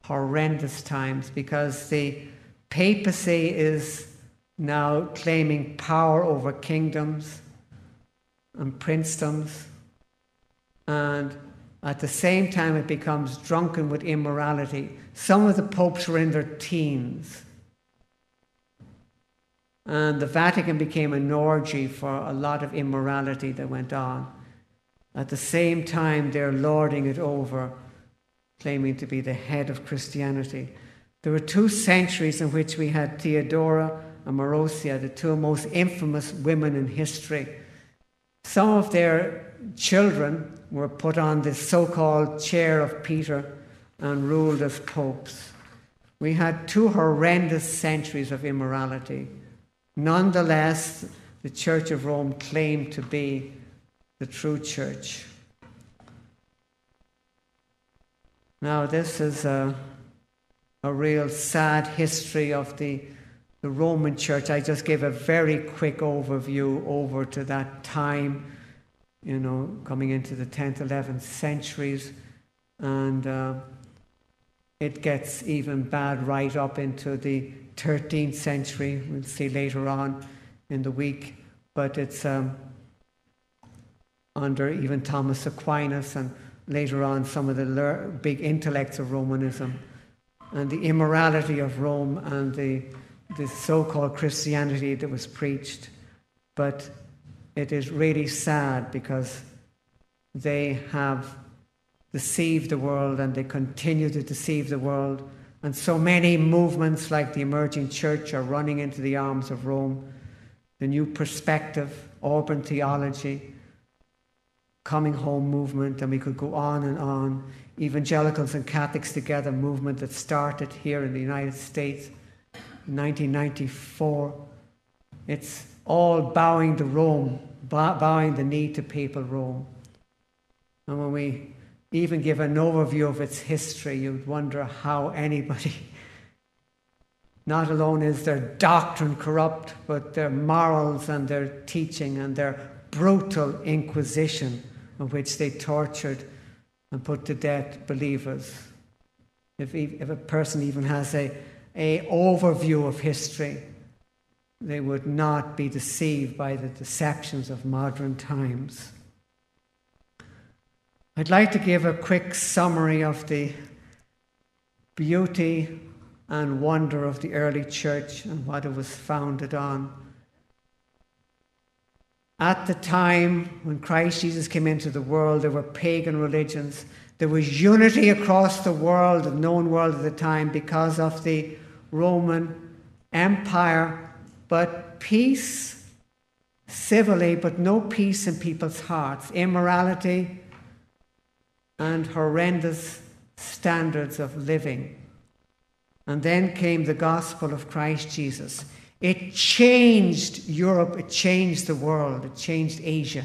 horrendous times because the papacy is now claiming power over kingdoms and princedoms. And at the same time, it becomes drunken with immorality. Some of the popes were in their teens. And the Vatican became an orgy for a lot of immorality that went on. At the same time, they're lording it over, claiming to be the head of Christianity. There were two centuries in which we had Theodora and Marozia, the two most infamous women in history. Some of their children were put on the so called chair of Peter and ruled as popes. We had two horrendous centuries of immorality. Nonetheless, the Church of Rome claimed to be the true church. Now, this is a, a real sad history of the the Roman Church. I just gave a very quick overview over to that time, you know, coming into the 10th, 11th centuries. And uh, it gets even bad right up into the 13th century. We'll see later on in the week. But it's um, under even Thomas Aquinas and later on some of the big intellects of Romanism and the immorality of Rome and the the so called Christianity that was preached. But it is really sad because they have deceived the world and they continue to deceive the world. And so many movements like the emerging church are running into the arms of Rome. The new perspective, Auburn theology, coming home movement, and we could go on and on. Evangelicals and Catholics together movement that started here in the United States in 1994. It's all bowing to Rome, bowing the knee to papal Rome. And when we even give an overview of its history, you'd wonder how anybody, not alone is their doctrine corrupt, but their morals and their teaching and their brutal inquisition in which they tortured and put to death believers. If, if a person even has a a overview of history, they would not be deceived by the deceptions of modern times. I'd like to give a quick summary of the beauty and wonder of the early church and what it was founded on. At the time when Christ Jesus came into the world, there were pagan religions. There was unity across the world, the known world at the time, because of the Roman Empire, but peace civilly, but no peace in people's hearts. Immorality and horrendous standards of living. And then came the gospel of Christ Jesus. It changed Europe, it changed the world, it changed Asia,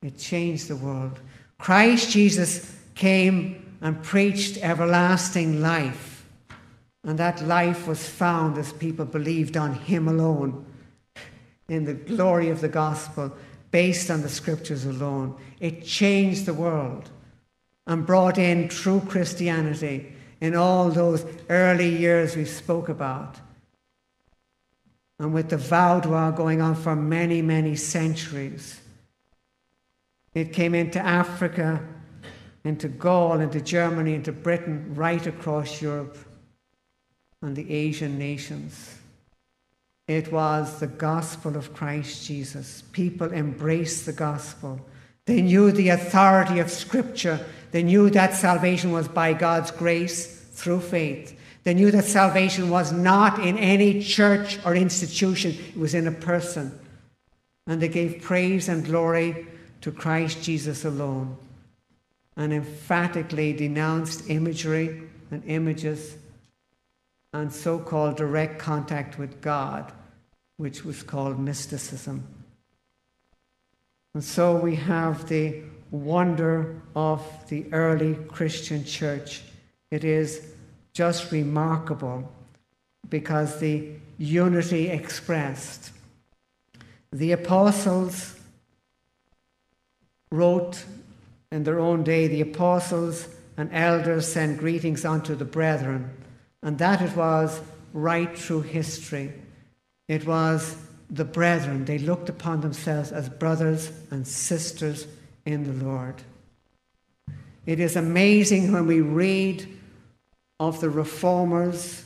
it changed the world. Christ Jesus came and preached everlasting life. And that life was found as people believed on him alone, in the glory of the gospel, based on the scriptures alone. It changed the world and brought in true Christianity in all those early years we spoke about. And with the Vaudois going on for many, many centuries, it came into Africa, into Gaul, into Germany, into Britain, right across Europe and the Asian nations. It was the gospel of Christ Jesus. People embraced the gospel. They knew the authority of Scripture. They knew that salvation was by God's grace through faith. They knew that salvation was not in any church or institution, it was in a person. And they gave praise and glory to Christ Jesus alone and emphatically denounced imagery and images and so called direct contact with God, which was called mysticism. And so we have the wonder of the early Christian church. It is just remarkable because the unity expressed. The apostles wrote in their own day, the apostles and elders sent greetings unto the brethren, and that it was right through history. It was the brethren. They looked upon themselves as brothers and sisters in the Lord. It is amazing when we read of the reformers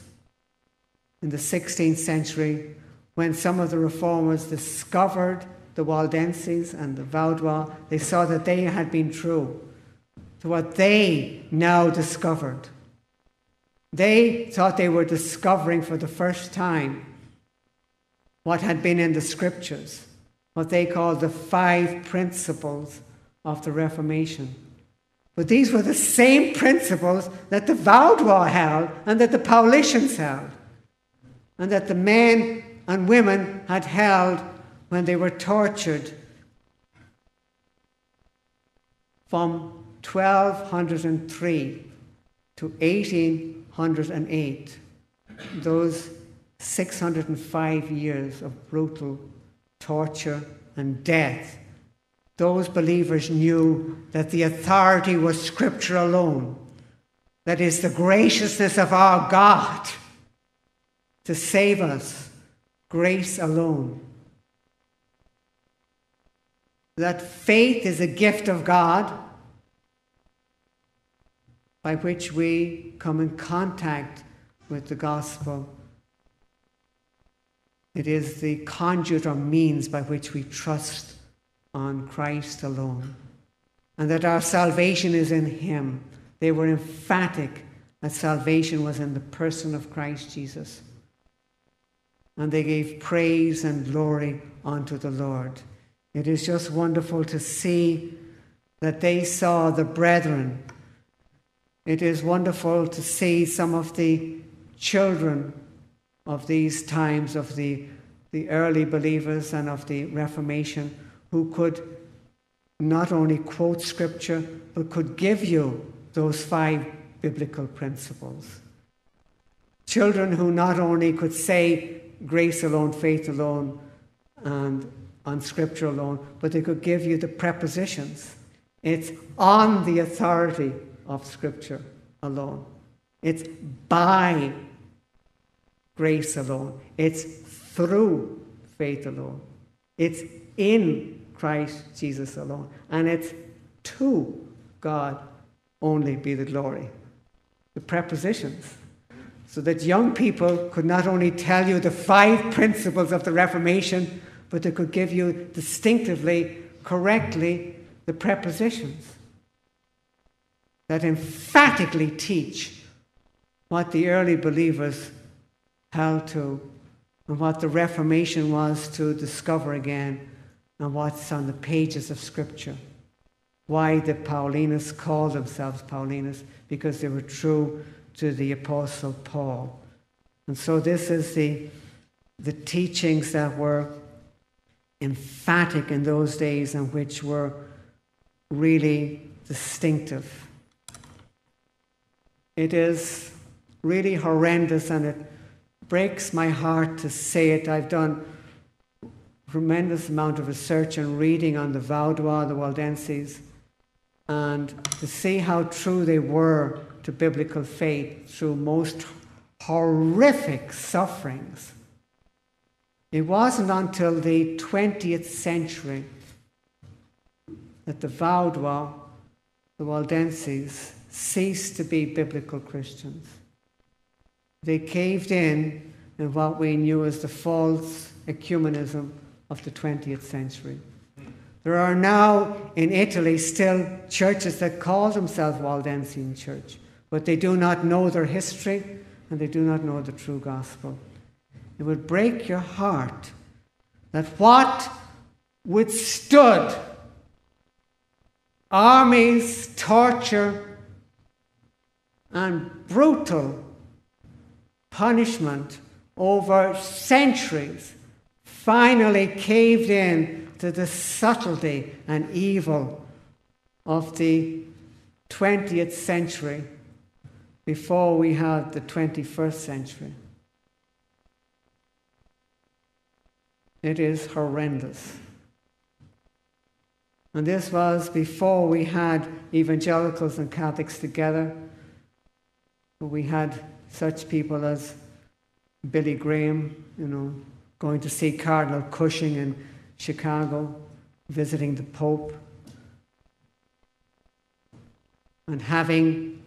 in the 16th century when some of the reformers discovered the Waldenses and the Vaudois, they saw that they had been true to what they now discovered. They thought they were discovering for the first time what had been in the scriptures, what they called the five principles of the Reformation. But these were the same principles that the Vaudois held and that the Paulicians held, and that the men and women had held when they were tortured from 1203 to 1808. Those 605 years of brutal torture and death those believers knew that the authority was Scripture alone, that is, the graciousness of our God to save us, grace alone. That faith is a gift of God by which we come in contact with the gospel. It is the conduit or means by which we trust on Christ alone, and that our salvation is in Him. They were emphatic that salvation was in the person of Christ Jesus. And they gave praise and glory unto the Lord. It is just wonderful to see that they saw the brethren. It is wonderful to see some of the children of these times, of the, the early believers and of the Reformation who could not only quote scripture, but could give you those five biblical principles. Children who not only could say grace alone, faith alone, and on scripture alone, but they could give you the prepositions. It's on the authority of scripture alone. It's by grace alone. It's through faith alone. It's in Christ Jesus alone. And it's to God only be the glory. The prepositions. So that young people could not only tell you the five principles of the Reformation, but they could give you distinctively, correctly, the prepositions that emphatically teach what the early believers held to and what the Reformation was to discover again and what's on the pages of Scripture. Why the Paulinists called themselves Paulinists? Because they were true to the Apostle Paul. And so this is the, the teachings that were emphatic in those days and which were really distinctive. It is really horrendous and it breaks my heart to say it. I've done a tremendous amount of research and reading on the Vaudois, the Waldenses, and to see how true they were to biblical faith through most horrific sufferings. It wasn't until the 20th century that the Vaudois, the Waldenses, ceased to be biblical Christians. They caved in in what we knew as the false ecumenism of the 20th century. There are now in Italy still churches that call themselves Waldensian Church, but they do not know their history and they do not know the true gospel. It would break your heart that what withstood armies, torture, and brutal punishment over centuries finally caved in to the subtlety and evil of the 20th century before we had the 21st century. It is horrendous. And this was before we had evangelicals and Catholics together. We had such people as Billy Graham, you know, going to see Cardinal Cushing in Chicago, visiting the Pope, and having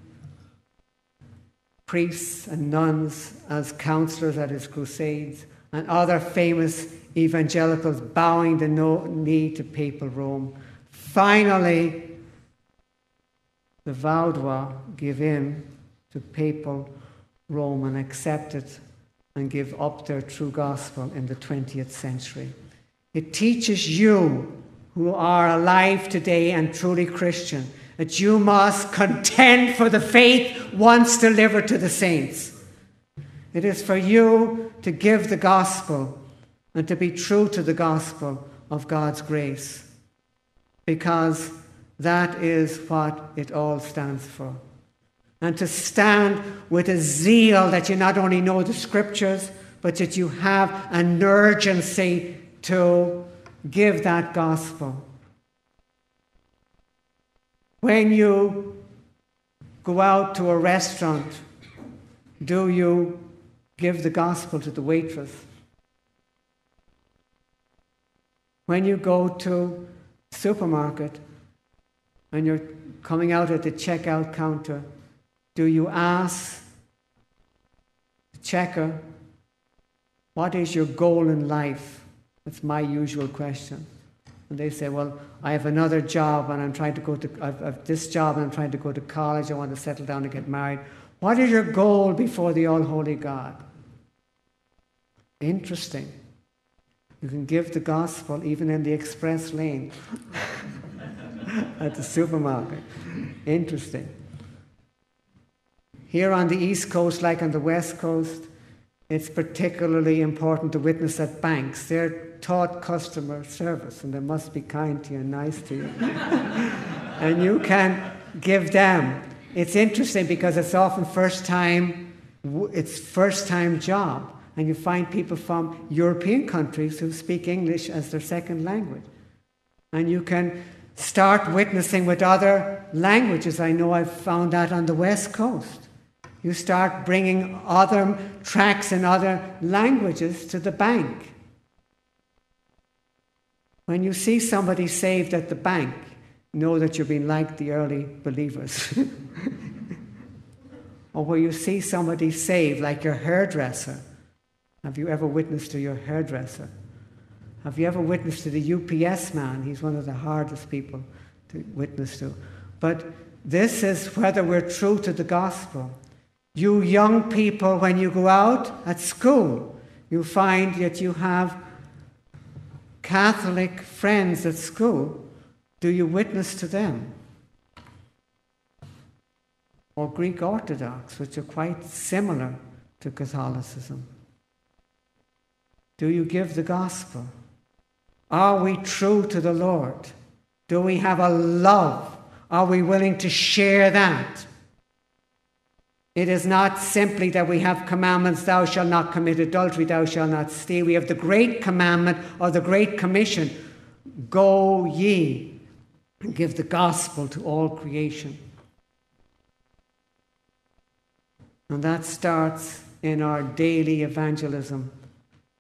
priests and nuns as counselors at his crusades, and other famous evangelicals bowing the knee to papal Rome. Finally, the Vaudois give in to papal Rome and accept it and give up their true gospel in the 20th century. It teaches you who are alive today and truly Christian that you must contend for the faith once delivered to the saints. It is for you to give the gospel and to be true to the gospel of God's grace because that is what it all stands for and to stand with a zeal that you not only know the scriptures, but that you have an urgency to give that gospel. When you go out to a restaurant, do you give the gospel to the waitress? When you go to supermarket and you're coming out at the checkout counter, do you ask the checker, what is your goal in life? That's my usual question. And they say, well, I have another job and I'm trying to go to, I've, I've this job and I'm trying to go to college. I want to settle down and get married. What is your goal before the All Holy God? Interesting. You can give the gospel even in the express lane at the supermarket. Interesting. Here on the East Coast, like on the West Coast, it's particularly important to witness at banks. They're taught customer service and they must be kind to you and nice to you. and you can give them. It's interesting because it's often first time, it's first time job. And you find people from European countries who speak English as their second language. And you can start witnessing with other languages. I know I've found that on the West Coast. You start bringing other tracks in other languages to the bank. When you see somebody saved at the bank, know that you've been like the early believers. or where you see somebody saved, like your hairdresser. Have you ever witnessed to your hairdresser? Have you ever witnessed to the UPS man? He's one of the hardest people to witness to. But this is whether we're true to the gospel. You young people, when you go out at school, you find that you have Catholic friends at school. Do you witness to them? Or Greek Orthodox, which are quite similar to Catholicism? Do you give the gospel? Are we true to the Lord? Do we have a love? Are we willing to share that? It is not simply that we have commandments, thou shalt not commit adultery, thou shalt not steal. We have the great commandment or the great commission go ye and give the gospel to all creation. And that starts in our daily evangelism.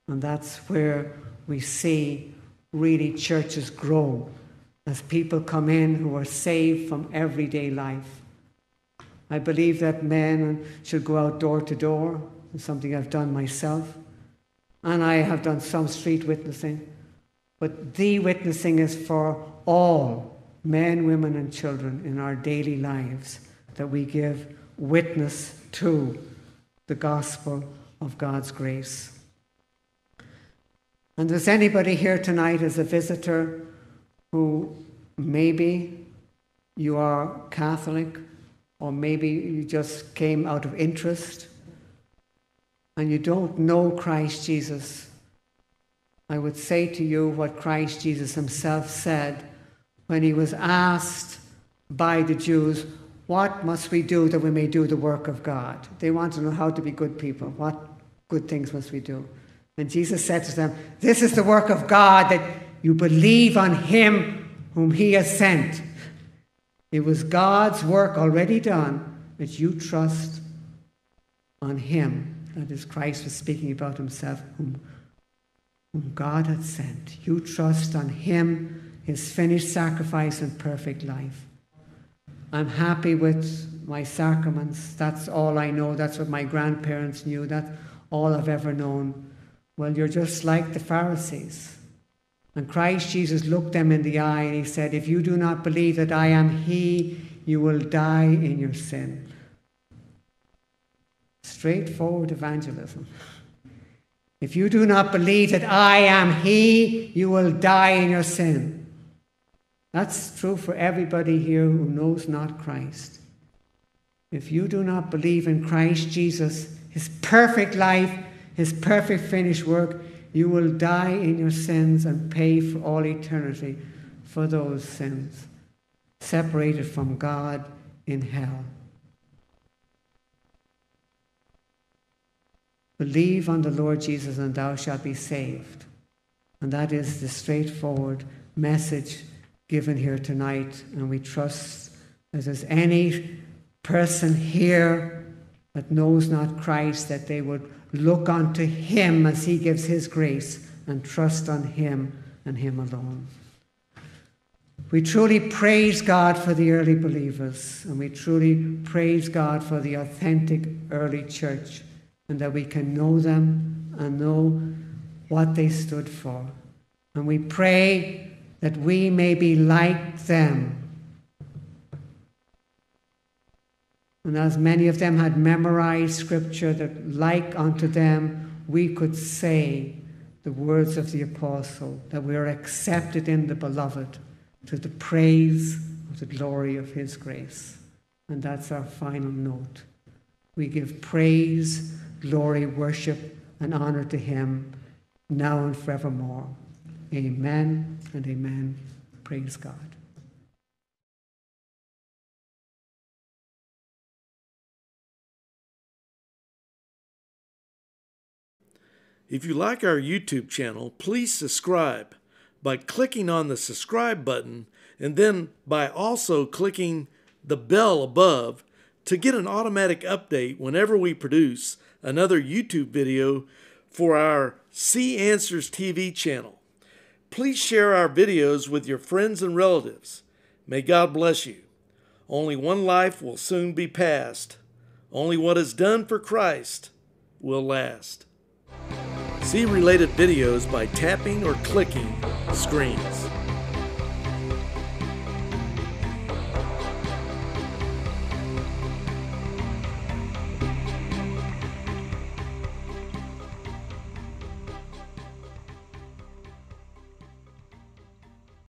And that's where we see really churches grow as people come in who are saved from everyday life. I believe that men should go out door to door. It's something I've done myself. And I have done some street witnessing. But the witnessing is for all men, women, and children in our daily lives that we give witness to the gospel of God's grace. And there's anybody here tonight as a visitor who maybe you are Catholic or maybe you just came out of interest and you don't know Christ Jesus, I would say to you what Christ Jesus himself said when he was asked by the Jews, What must we do that we may do the work of God? They want to know how to be good people. What good things must we do? And Jesus said to them, This is the work of God, that you believe on him whom he has sent. It was God's work already done that you trust on Him. That is, Christ was speaking about Himself, whom, whom God had sent. You trust on Him, His finished sacrifice and perfect life. I'm happy with my sacraments. That's all I know. That's what my grandparents knew. That's all I've ever known. Well, you're just like the Pharisees. And Christ Jesus looked them in the eye and he said, If you do not believe that I am He, you will die in your sin. Straightforward evangelism. If you do not believe that I am He, you will die in your sin. That's true for everybody here who knows not Christ. If you do not believe in Christ Jesus, His perfect life, His perfect finished work, you will die in your sins and pay for all eternity for those sins, separated from God in hell. Believe on the Lord Jesus and thou shalt be saved. And that is the straightforward message given here tonight. And we trust that there's any person here that knows not Christ, that they would look unto Him as He gives His grace and trust on Him and Him alone. We truly praise God for the early believers, and we truly praise God for the authentic early church, and that we can know them and know what they stood for. And we pray that we may be like them And as many of them had memorized scripture that, like unto them, we could say the words of the apostle that we are accepted in the beloved to the praise of the glory of his grace. And that's our final note. We give praise, glory, worship, and honor to him now and forevermore. Amen and amen. Praise God. If you like our YouTube channel, please subscribe by clicking on the subscribe button and then by also clicking the bell above to get an automatic update whenever we produce another YouTube video for our See Answers TV channel. Please share our videos with your friends and relatives. May God bless you. Only one life will soon be passed. Only what is done for Christ will last. See related videos by tapping or clicking screens.